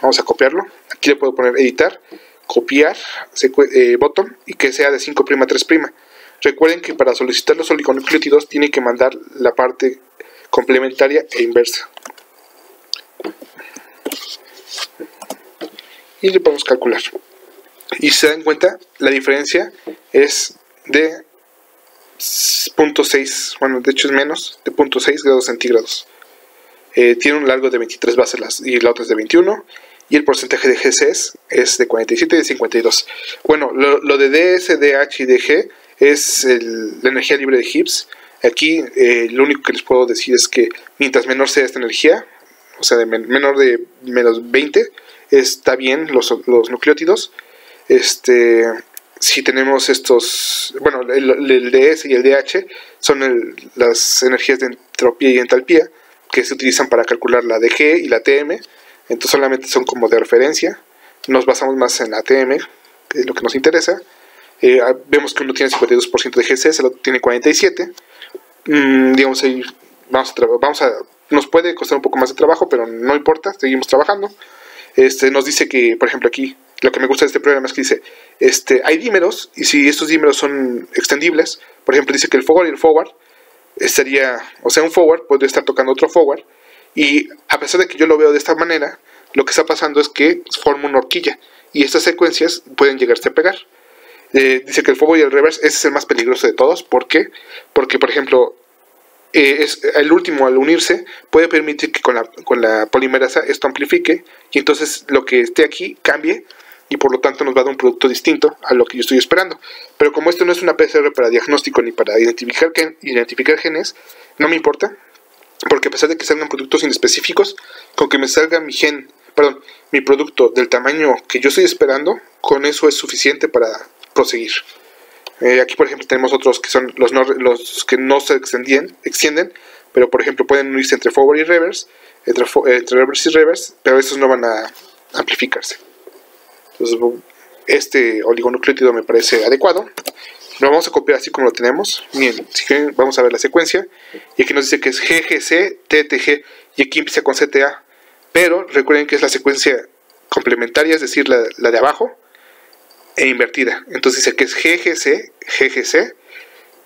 Vamos a copiarlo. Aquí le puedo poner editar, copiar, eh, botón y que sea de 5' a 3'. Recuerden que para solicitar los oligonucleótidos tiene que mandar la parte complementaria e inversa. Y le podemos calcular. Y se dan cuenta, la diferencia es de 0.6, bueno, de hecho es menos, de 0.6 grados centígrados. Eh, tiene un largo de 23 bases y la otra es de 21. Y el porcentaje de GCs es de 47 y de 52. Bueno, lo, de DS, DH y DG es la energía libre de Gibbs. Aquí eh, lo único que les puedo decir es que mientras menor sea esta energía, o sea, de menor de menos 20, está bien los, los nucleótidos. Este, si tenemos estos, bueno, el, DS y el DH son las energías de entropía y entalpía que se utilizan para calcular la DG y la TM, entonces solamente son como de referencia, nos basamos más en la TM, que es lo que nos interesa, eh, ah, vemos que uno tiene 52% de GC, el otro tiene 47, mm, digamos ahí vamos a, vamos a, nos puede costar un poco más de trabajo, pero no importa, seguimos trabajando, este, nos dice que, por ejemplo aquí, lo que me gusta de este programa es que dice, este, hay dímeros, y si estos dímeros son extendibles, por ejemplo dice que el forward y el forward, estaría, o sea, un forward podría estar tocando otro forward, y a pesar de que yo lo veo de esta manera, lo que está pasando es que forma una horquilla, y estas secuencias pueden llegarse a pegar. Eh, dice que el forward y el reverse, ese es el más peligroso de todos, ¿por qué? Porque, por ejemplo, eh, es, el último al unirse puede permitir que con la, con la polimerasa esto amplifique y entonces lo que esté aquí cambie y por lo tanto nos va a dar un producto distinto a lo que yo estoy esperando. Pero como esto no es una PCR para diagnóstico ni para identificar, identificar genes, no me importa, porque a pesar de que salgan productos inespecíficos, con que me salga mi gen, perdón, mi producto del tamaño que yo estoy esperando, con eso es suficiente para proseguir. Eh, aquí, por ejemplo, tenemos otros que son los, los que no se extienden, extienden, pero por ejemplo pueden unirse entre forward y reverse, entre, entre reverse y reverse, pero estos no van a amplificarse. Este oligonucleótido me parece adecuado. Lo vamos a copiar así como lo tenemos. Bien, vamos a ver la secuencia. Y aquí nos dice que es GGC, TTG y aquí empieza con CTA. Pero recuerden que es la secuencia complementaria, es decir, la, de abajo e invertida. Entonces dice que es GGC, GGC,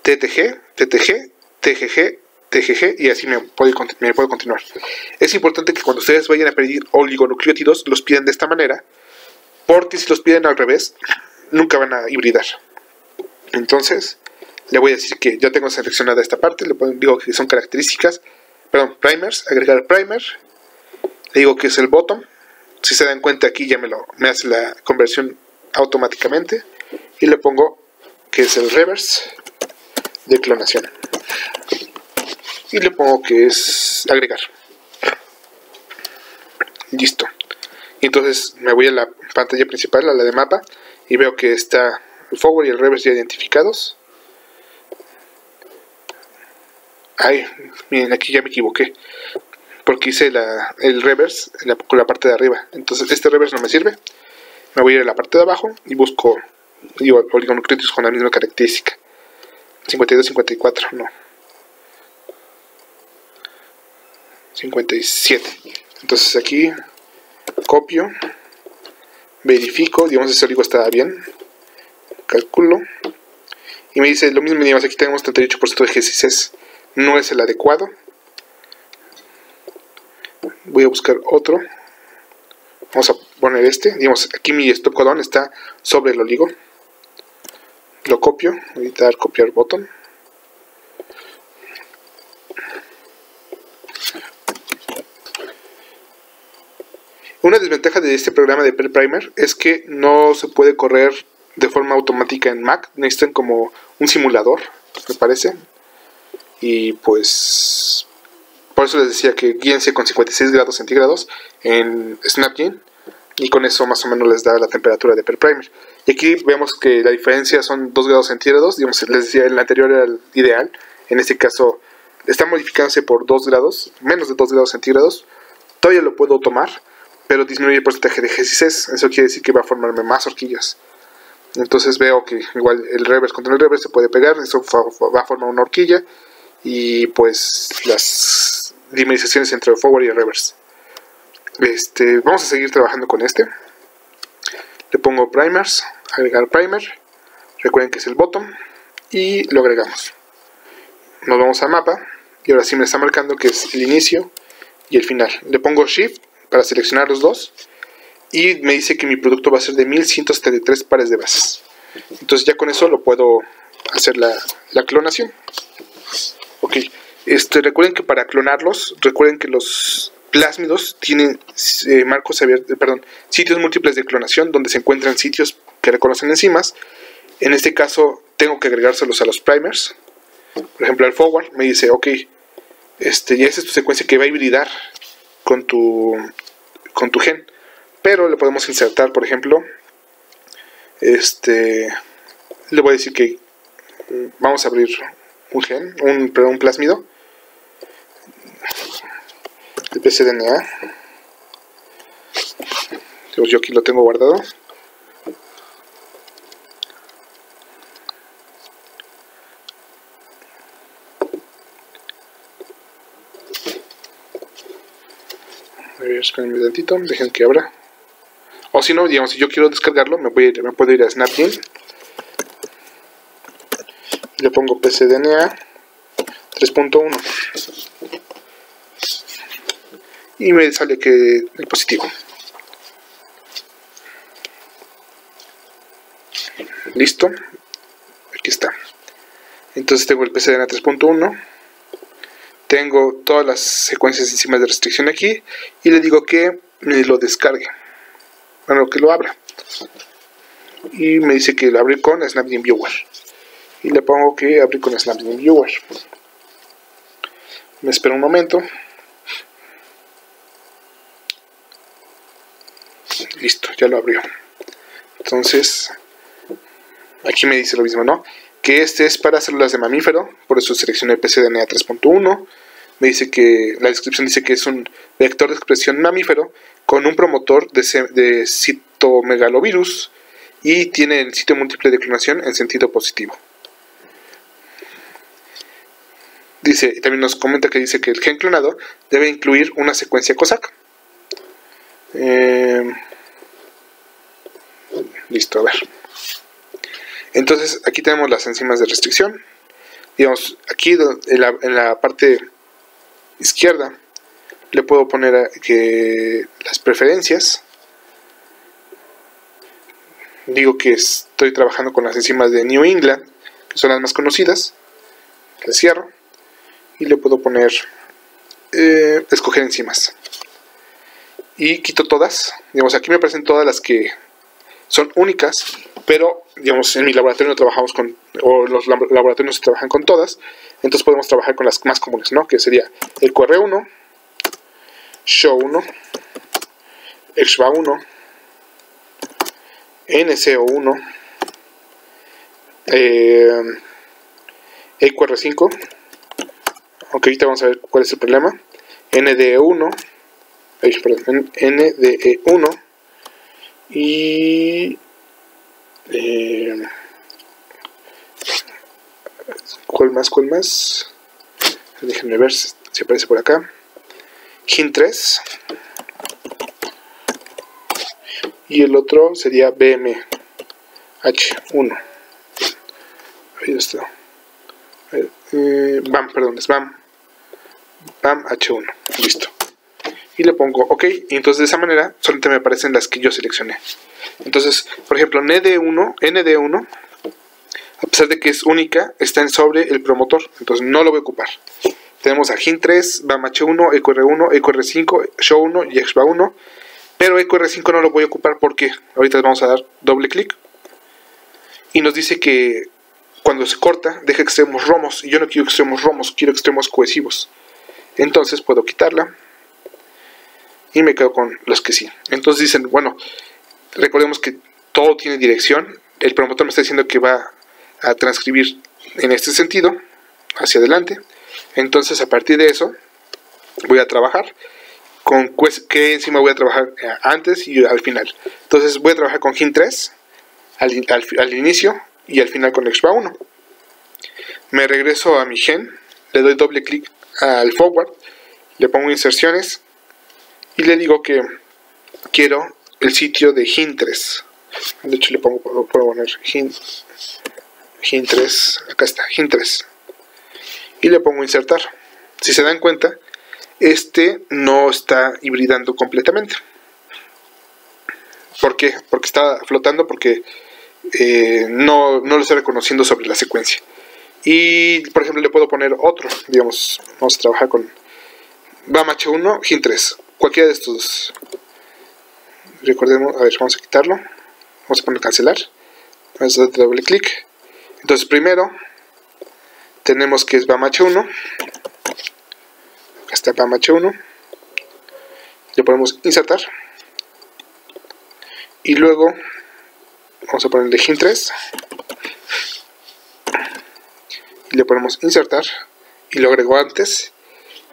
TTG, TTG, TGG, TGG y así me puede continuar. Es importante que cuando ustedes vayan a pedir oligonucleótidos los pidan de esta manera porque si los piden al revés, nunca van a hibridar. Entonces, le voy a decir que ya tengo seleccionada esta parte, le digo que son características, perdón, primers, agregar primer, le digo que es el bottom, si se dan cuenta aquí ya me, lo, me hace la conversión automáticamente y le pongo que es el reverse de clonación. Y le pongo que es agregar. Listo entonces me voy a la pantalla principal a la de mapa y veo que está el forward y el reverse ya identificados. Ay miren aquí ya me equivoqué porque hice el reverse con la parte de arriba. Entonces este reverse no me sirve. Me voy a ir a la parte de abajo y busco digo, oligonucleotidos con la misma característica. 52, 54, no. 57 entonces aquí copio verifico digamos ese oligo está bien calculo y me dice lo mismo digamos aquí tenemos 38% de G6S no es el adecuado. Voy a buscar otro. Vamos a poner este. Digamos aquí mi estocodón está sobre el oligo. Lo copio dar copiar botón Una desventaja de este programa de Primer es que no se puede correr de forma automática en Mac. Necesitan como un simulador, me parece. Y pues por eso les decía que guíense con 56 grados centígrados en SnapGen y con eso más o menos les da la temperatura de Primer. Y aquí vemos que la diferencia son 2 grados centígrados, digamos, les decía el anterior era el ideal, en este caso está modificándose por 2 grados, menos de 2 grados centígrados, todavía lo puedo tomar, pero disminuye el porcentaje de G6S. Eso quiere decir que va a formarme más horquillas. Entonces veo que igual el reverse contra el reverse se puede pegar, eso va a formar una horquilla y pues las dimerizaciones entre el forward y el reverse. Este, vamos a seguir trabajando con este. Le pongo primers, agregar primer. Recuerden que es el bottom y lo agregamos. Nos vamos a mapa y ahora sí me está marcando que es el inicio y el final. Le pongo shift para seleccionar los dos y me dice que mi producto va a ser de 1173 pares de bases. Entonces ya con eso lo puedo hacer la, clonación. Ok, este, recuerden que para clonarlos, recuerden que los plásmidos tienen eh, marcos abiertos, eh, perdón, sitios múltiples de clonación donde se encuentran sitios que reconocen enzimas. En este caso tengo que agregárselos a los primers. Por ejemplo, al forward me dice, ok, este, ya esa es tu secuencia que va a hibridar con tu, con tu gen. Pero le podemos insertar, por ejemplo, este, le voy a decir que vamos a abrir un gen, un, un plásmido de PCDNA. Yo aquí lo tengo guardado. Tantito, dejen que abra. O si no, digamos, si yo quiero descargarlo, me, voy me puedo ir a SnapGen. Le pongo PCDNA 3.1. Y me sale que el positivo. Listo. Aquí está. Entonces tengo el PCDNA 3.1 tengo todas las secuencias encima de restricción aquí y le digo que me lo descargue. Bueno que lo abra. Y me dice que lo abre con Snapdragon Viewer. Y le pongo que abre con Snapdragon Viewer. Me espero un momento. Listo ya lo abrió. Entonces aquí me dice lo mismo no que este es para células de mamífero, por eso seleccioné PCDNA 3.1. Me dice que la descripción dice que es un vector de expresión mamífero con un promotor de, de citomegalovirus y tiene el sitio múltiple de clonación en sentido positivo. Dice, también nos comenta que dice que el gen clonado debe incluir una secuencia COSAC. Eh, listo, a ver. Entonces aquí tenemos las enzimas de restricción. Digamos, aquí en la, parte izquierda le puedo poner que las preferencias. Digo que estoy trabajando con las enzimas de New England, que son las más conocidas. Le cierro y le puedo poner eh, escoger enzimas. y quito todas. Digamos, aquí me aparecen todas las que son únicas, pero digamos, en mi laboratorio no trabajamos con, o los laboratorios trabajan con todas, entonces podemos trabajar con las más comunes, ¿no? Que sería el QR1, SHOW1, EXBA1, NCO1, eh, EQR5, ok, ahorita vamos a ver cuál es el problema, NDE1, perdón, NDE1 y eh, ¿cuál más? ¿cuál más? déjenme ver si aparece por acá. HIN 3 y el otro sería BMH1 ahí está. Eh, BAM, perdón, es BAM. BAM H1, listo y le pongo OK. Y entonces de esa manera solamente me aparecen las que yo seleccioné. Entonces, por ejemplo, ND1, ND1, a pesar de que es única, está en sobre el promotor. Entonces no lo voy a ocupar. Tenemos a GIN3, BAMH1, EQR1, EQR5, SHOW1 y EXBA1. Pero EQR5 no lo voy a ocupar porque ahorita vamos a dar doble clic. Y nos dice que cuando se corta, deja extremos romos. Y yo no quiero extremos romos, quiero extremos cohesivos. Entonces puedo quitarla y me quedo con los que sí. Entonces dicen, bueno, recordemos que todo tiene dirección. El promotor me está diciendo que va a transcribir en este sentido, hacia adelante. Entonces a partir de eso voy a trabajar con qué encima voy a trabajar eh, antes y al final. Entonces voy a trabajar con GIN 3 al, inicio y al final con EXPA 1. Me regreso a mi gen, le doy doble clic al forward, le pongo inserciones y le digo que quiero el sitio de Hintres. De hecho le pongo, puedo poner Hintres, acá está, Hintres. Y le pongo insertar. Si se dan cuenta, este no está hibridando completamente. ¿Por qué? Porque está flotando, porque eh, no, no lo está reconociendo sobre la secuencia. Y, por ejemplo, le puedo poner otro. Digamos, vamos a trabajar con BAM H1, HIN3 cualquiera de estos recordemos a ver vamos a quitarlo vamos a poner cancelar vamos a dar doble clic. Entonces primero tenemos que es BAMH1 acá está BAMH1 le ponemos insertar y luego vamos a ponerle HIN3 y le ponemos insertar y lo agrego antes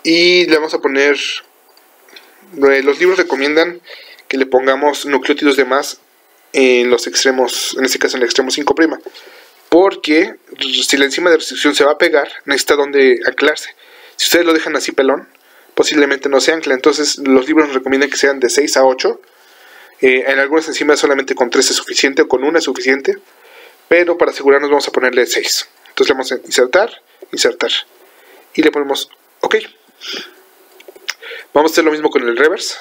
y le vamos a poner los libros recomiendan que le pongamos nucleótidos de más en los extremos, en este caso en el extremo 5', porque si la enzima de restricción se va a pegar, necesita donde anclarse. Si ustedes lo dejan así pelón, posiblemente no se ancla. Entonces los libros nos recomiendan que sean de 6 a 8. Eh, en algunas enzimas solamente con 3 es suficiente o con 1 es suficiente. Pero para asegurarnos vamos a ponerle 6. Entonces le vamos a insertar, insertar. Y le ponemos OK. Vamos a hacer lo mismo con el reverse.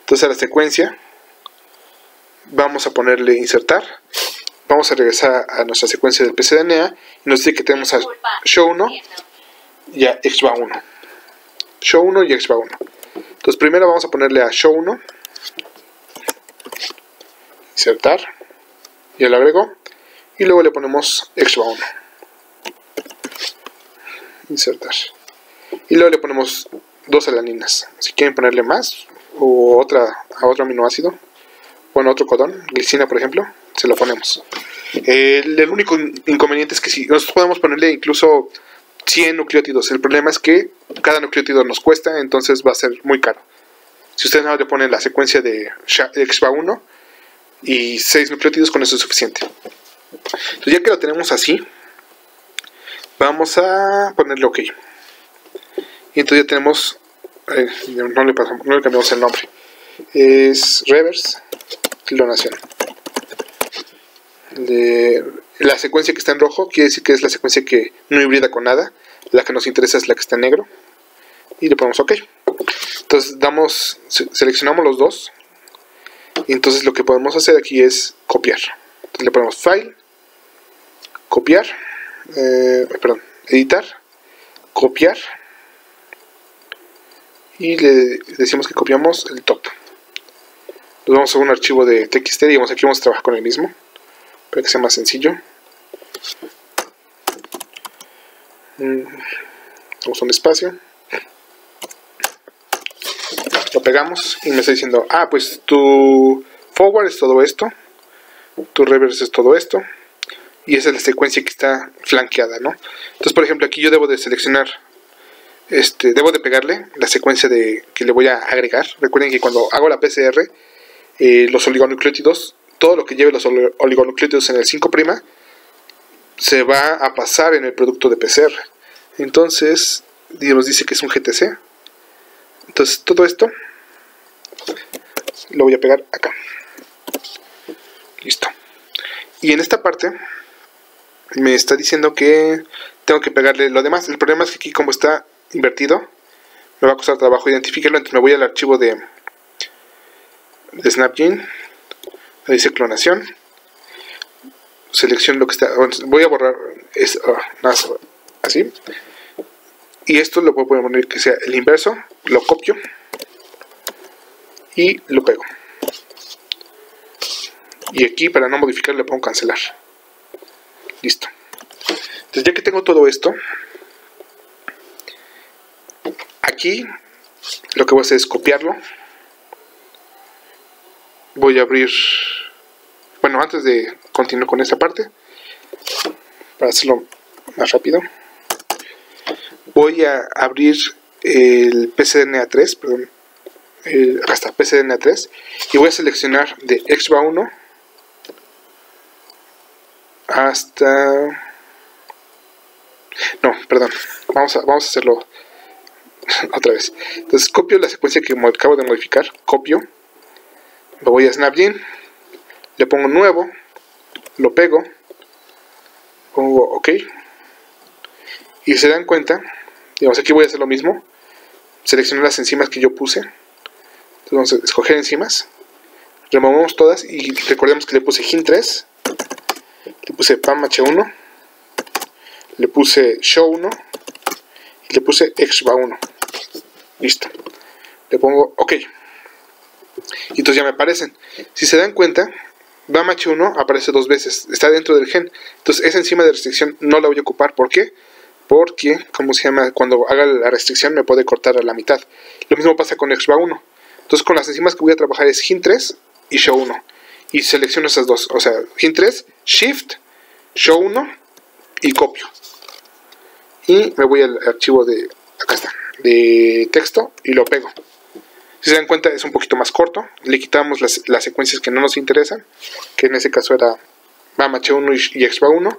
Entonces a la secuencia vamos a ponerle insertar. Vamos a regresar a nuestra secuencia del PCDNA y nos dice que tenemos a show 1 y a exba 1. Show 1 y exba 1. Entonces primero vamos a ponerle a show 1. Insertar. Ya lo agrego. Y luego le ponemos exba 1. Insertar. Y luego le ponemos dos alaninas. Si quieren ponerle más o otra a otro aminoácido, bueno, otro codón, glicina por ejemplo, se lo ponemos. El, único inconveniente es que si nosotros podemos ponerle incluso 100 nucleótidos, el problema es que cada nucleótido nos cuesta, entonces va a ser muy caro. Si ustedes no le ponen la secuencia de XBA1 y 6 nucleótidos, con eso es suficiente. Entonces ya que lo tenemos así, vamos a ponerle OK. Y entonces ya tenemos, eh, no, le cambiamos el nombre, es reverse clonación. De, la secuencia que está en rojo quiere decir que es la secuencia que no hibrida con nada. La que nos interesa es la que está en negro. Y le ponemos OK. Entonces damos, seleccionamos los dos. Y entonces lo que podemos hacer aquí es copiar. Entonces le ponemos File, copiar, eh, perdón, editar, copiar y le decimos que copiamos el top. Nos vamos a un archivo de txt, digamos aquí vamos a trabajar con el mismo, para que sea más sencillo. Mm, vamos a un espacio. Lo pegamos y me está diciendo, ah, pues tu forward es todo esto, tu reverse es todo esto, y esa es la secuencia que está flanqueada, ¿no? Entonces, por ejemplo, aquí yo debo de seleccionar este, debo' de pegarle la secuencia de que le voy a agregar. Recuerden que cuando hago la PCR, eh, los oligonucleótidos, todo lo que lleve los oligonucleótidos en el 5' se va a pasar en el producto de PCR. Entonces, nos dice que es un GTC. Entonces, todo esto lo voy a pegar acá. Listo. Y en esta parte me está diciendo que tengo que pegarle lo demás. El problema es que aquí como está invertido. Me va a costar trabajo identificarlo, entonces me voy al archivo de, de Snapgene. Ahí dice clonación. Selecciono lo que está. Voy a borrar es, ah, así. Y esto lo puedo poner que sea el inverso. Lo copio. Y lo pego. Y aquí para no modificar le pongo cancelar. Listo. Entonces ya que tengo todo esto, aquí lo que voy a hacer es copiarlo. Voy a abrir, bueno, antes de continuar con esta parte, para hacerlo más rápido, voy a abrir el PCDNA3, perdón, acá está, PCDNA3, y voy a seleccionar de XBA 1 hasta... No, perdón, vamos a, vamos a hacerlo <laughs> otra vez. Entonces copio la secuencia que acabo de modificar, copio, me voy a Snapgene, le pongo nuevo, lo pego, pongo OK, y se dan cuenta, digamos aquí voy a hacer lo mismo, seleccionar las enzimas que yo puse, entonces escoger enzimas, removemos todas y recordemos que le puse HIN3, le puse PAMH1, le puse SHOW1 y le puse EXBA1. Listo. Le pongo OK. Y entonces ya me aparecen. Si se dan cuenta, BAMH1 aparece dos veces. Está dentro del gen. Entonces esa enzima de restricción no la voy a ocupar. ¿Por qué? Porque, ¿cómo se llama? Cuando haga la restricción me puede cortar a la mitad. Lo mismo pasa con EXBA1. Entonces con las enzimas que voy a trabajar es HIN3 y SHOW1. Y selecciono esas dos. O sea, HIN3, Shift, SHOW1 y copio. Y me voy al archivo de... Acá está de texto y lo pego. Si se dan cuenta es un poquito más corto, le quitamos las, secuencias que no nos interesan, que en ese caso era BAMH1 y, EXPA1,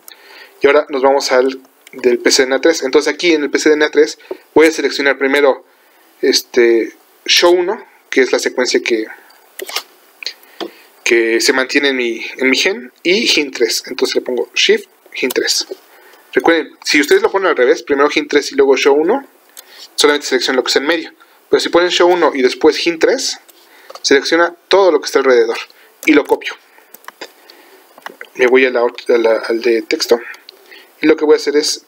y ahora nos vamos al del PCDNA3. Entonces aquí en el PCDNA3 voy a seleccionar primero este Show1, que es la secuencia que, que se mantiene en mi, en mi gen, y HIN3. Entonces le pongo Shift, HIN3. Recuerden, si ustedes lo ponen al revés, primero HIN3 y luego Show1, solamente selecciona lo que está en medio. Pero si ponen show 1 y después hint 3, selecciona todo lo que está alrededor y lo copio. Me voy a al de texto y lo que voy a hacer es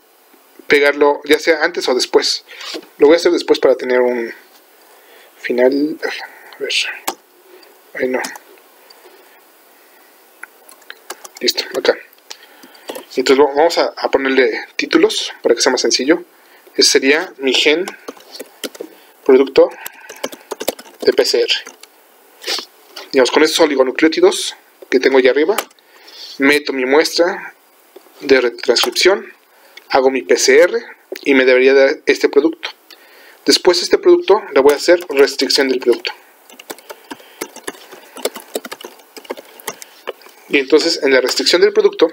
pegarlo ya sea antes o después. Lo voy a hacer después para tener un final. A ver. Ahí no. Listo, acá. Entonces vamos a ponerle títulos para que sea más sencillo. Ese sería mi gen producto de PCR. Digamos, con estos oligonucleótidos que tengo allá arriba, meto mi muestra de retranscripción, hago mi PCR y me debería dar este producto. Después de este producto le voy a hacer restricción del producto. Y entonces en la restricción del producto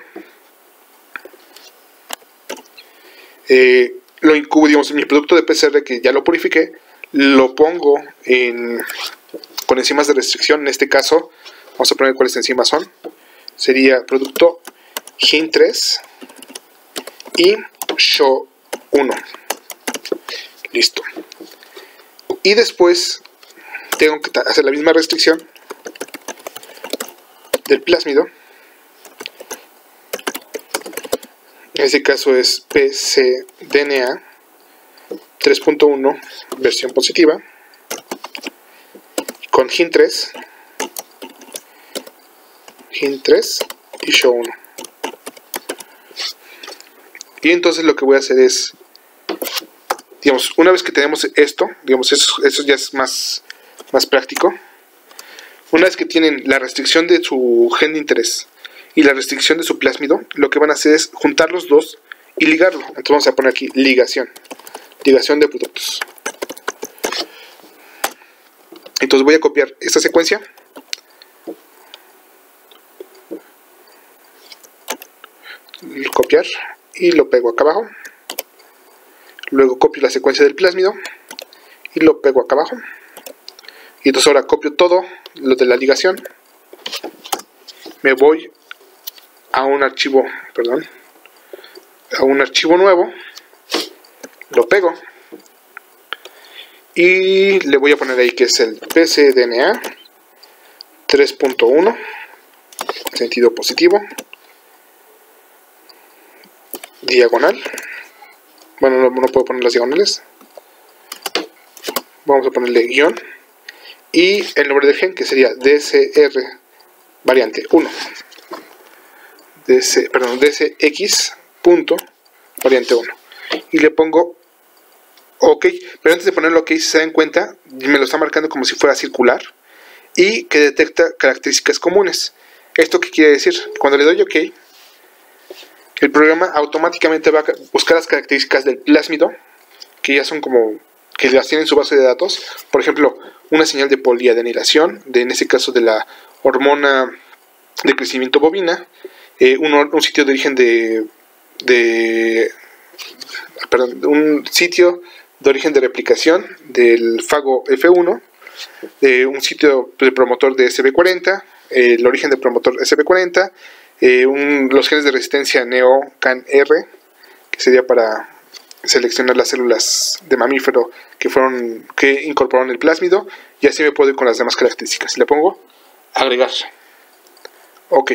eh, lo incubo, digamos, mi producto de PCR que ya lo purifiqué, lo pongo en, con enzimas de restricción. En este caso, vamos a poner cuáles enzimas son. Sería producto GIN3 y SHO1. Listo. Y después tengo que hacer la misma restricción del plásmido En este caso es PCDNA 3.1 versión positiva. con hint 3 hint 3 y show 1 y entonces lo que voy a hacer es digamos una vez que tenemos esto digamos eso, eso ya es más más práctico una vez que tienen la restricción de su gen de interés y la restricción de su plásmido, lo que van a hacer es juntar los dos y ligarlo. Entonces vamos a poner aquí ligación. Ligación de productos. Entonces voy a copiar esta secuencia. Copiar y lo pego acá abajo. Luego copio la secuencia del plásmido y lo pego acá abajo. Y entonces ahora copio todo lo de la ligación. Me voy a un archivo, perdón, a un archivo nuevo. Lo pego. Y le voy a poner ahí que es el PCDNA 3.1 sentido positivo diagonal bueno no, puedo poner las diagonales vamos a ponerle guion y el nombre del gen que sería DSR variante 1 DC, perdón, DSX punto variante 1 y le pongo ok pero antes de ponerlo ok si se dan cuenta me lo está marcando como si fuera circular y que detecta características comunes. Esto qué quiere decir cuando le doy ok el programa automáticamente va a buscar las características del plásmido que ya son como que las tiene en su base de datos. Por ejemplo una señal de poliadenilación, de, en este caso de la hormona de crecimiento bovina, eh, un, sitio de origen de, perdón, un sitio de origen de replicación del fago F1, de un sitio de promotor de SB40, el origen de promotor SB40, eh, los genes de resistencia NEO-CAN-R, que sería para seleccionar las células de mamífero que fueron que incorporaron el plásmido y así me puedo ir con las demás características. Le pongo agregar. Ok.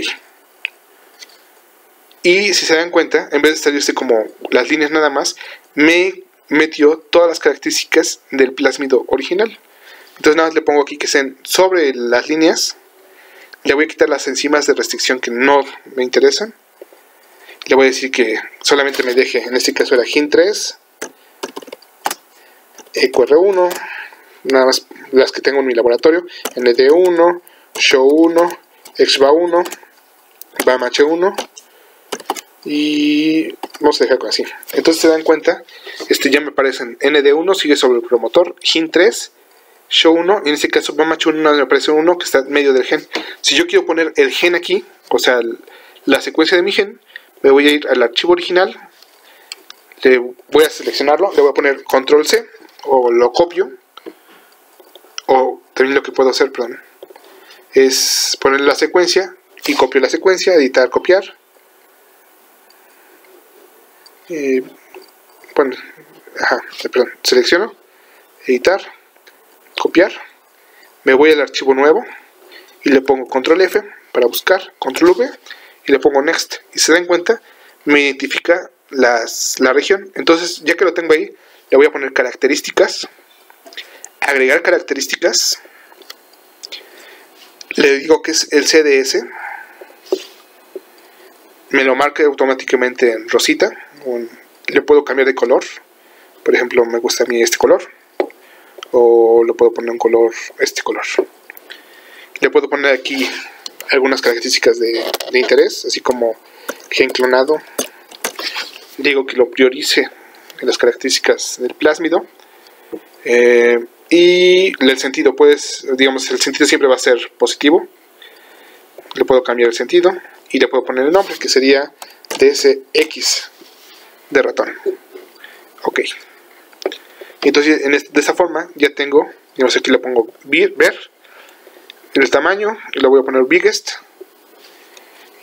Y si se dan cuenta, en vez de estar yo como las líneas nada más, me metió todas las características del plásmido original. Entonces nada más le pongo aquí que sean sobre las líneas. Le voy a quitar las enzimas de restricción que no me interesan le voy a decir que solamente me deje, en este caso era GIN3, EQR1, nada más las que tengo en mi laboratorio, ND1, SHOW1, XBA1, BAMH1 y vamos a dejar así. Entonces se dan cuenta, este ya me aparecen ND1 sigue sobre el promotor, GIN3, SHOW1 y en este caso BAMH1 me aparece uno que está en medio del gen. Si yo quiero poner el gen aquí, o sea, la secuencia de mi gen, me voy a ir al archivo original, le voy a seleccionarlo, le voy a poner control C o lo copio, o también lo que puedo hacer, perdón, es poner la secuencia y copio la secuencia, editar, copiar. Eh, bueno, ajá, perdón, selecciono, editar, copiar, me voy al archivo nuevo y le pongo control F para buscar, control V y le pongo next. Y se dan cuenta me identifica las, la región. Entonces ya que lo tengo ahí le voy a poner características agregar características. Le digo que es el CDS me lo marca automáticamente en rosita le puedo cambiar de color por ejemplo me gusta a mí este color o le puedo poner un color este color le puedo poner aquí algunas características de, interés, así como gen clonado. Digo que lo priorice en las características del plásmido. Eh, y el sentido, pues, digamos, el sentido siempre va a ser positivo. Le puedo cambiar el sentido y le puedo poner el nombre, que sería DSX de ratón. Ok. Entonces, de esta forma ya tengo, digamos, aquí le pongo ver el tamaño y le voy a poner biggest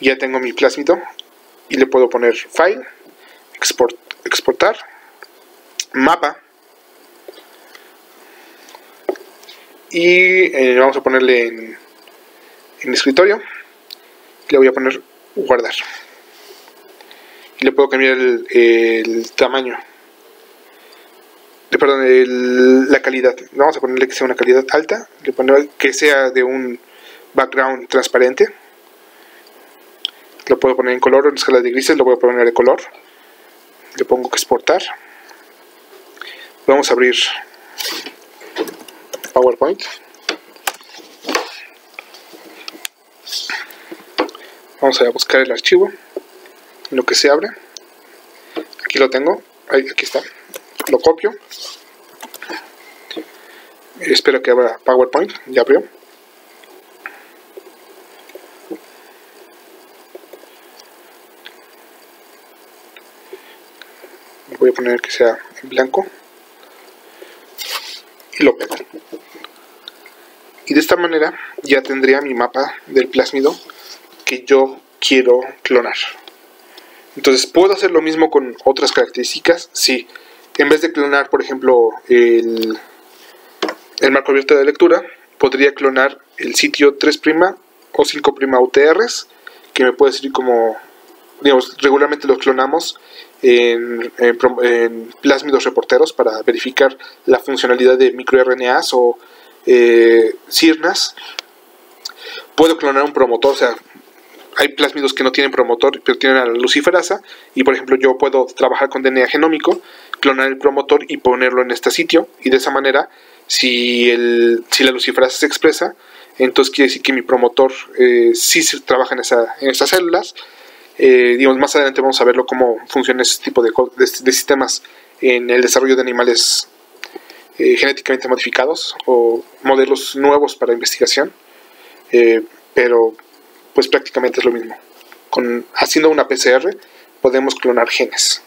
ya tengo mi plásmido y le puedo poner file export, exportar mapa y eh, vamos a ponerle en, en escritorio le voy a poner guardar le puedo cambiar el, el tamaño perdón, la calidad. Vamos a ponerle que sea una calidad alta, le ponemos que sea de un background transparente. Lo puedo poner en color, en escala de grises lo voy a poner de color. Le pongo que exportar. Vamos a abrir PowerPoint. Vamos a buscar el archivo, lo que se abre. Aquí lo tengo, aquí está. Lo copio. Espero que abra PowerPoint, ya abrió. Voy a poner que sea en blanco y lo pego. Y de esta manera ya tendría mi mapa del plásmido que yo quiero clonar. Entonces, ¿puedo hacer lo mismo con otras características? Sí. En vez de clonar, por ejemplo, el, el marco abierto de lectura, podría clonar el sitio 3' o 5' UTRs, que me puede servir como, digamos, regularmente los clonamos en, en, plásmidos reporteros para verificar la funcionalidad de microRNAs o eh, CIRNAS. Puedo clonar un promotor, o sea, hay plásmidos que no tienen promotor, pero tienen a la luciferasa, y por ejemplo yo puedo trabajar con DNA genómico, clonar el promotor y ponerlo en este sitio, y de esa manera, si, el, si la luciferasa se expresa, entonces quiere decir que mi promotor eh, sí se trabaja en, esa, en esas células, eh, digamos, más adelante vamos a verlo cómo funciona ese tipo de, sistemas en el desarrollo de animales eh, genéticamente modificados o modelos nuevos para investigación. Eh, pero pues prácticamente es lo mismo. Con, haciendo una PCR podemos clonar genes.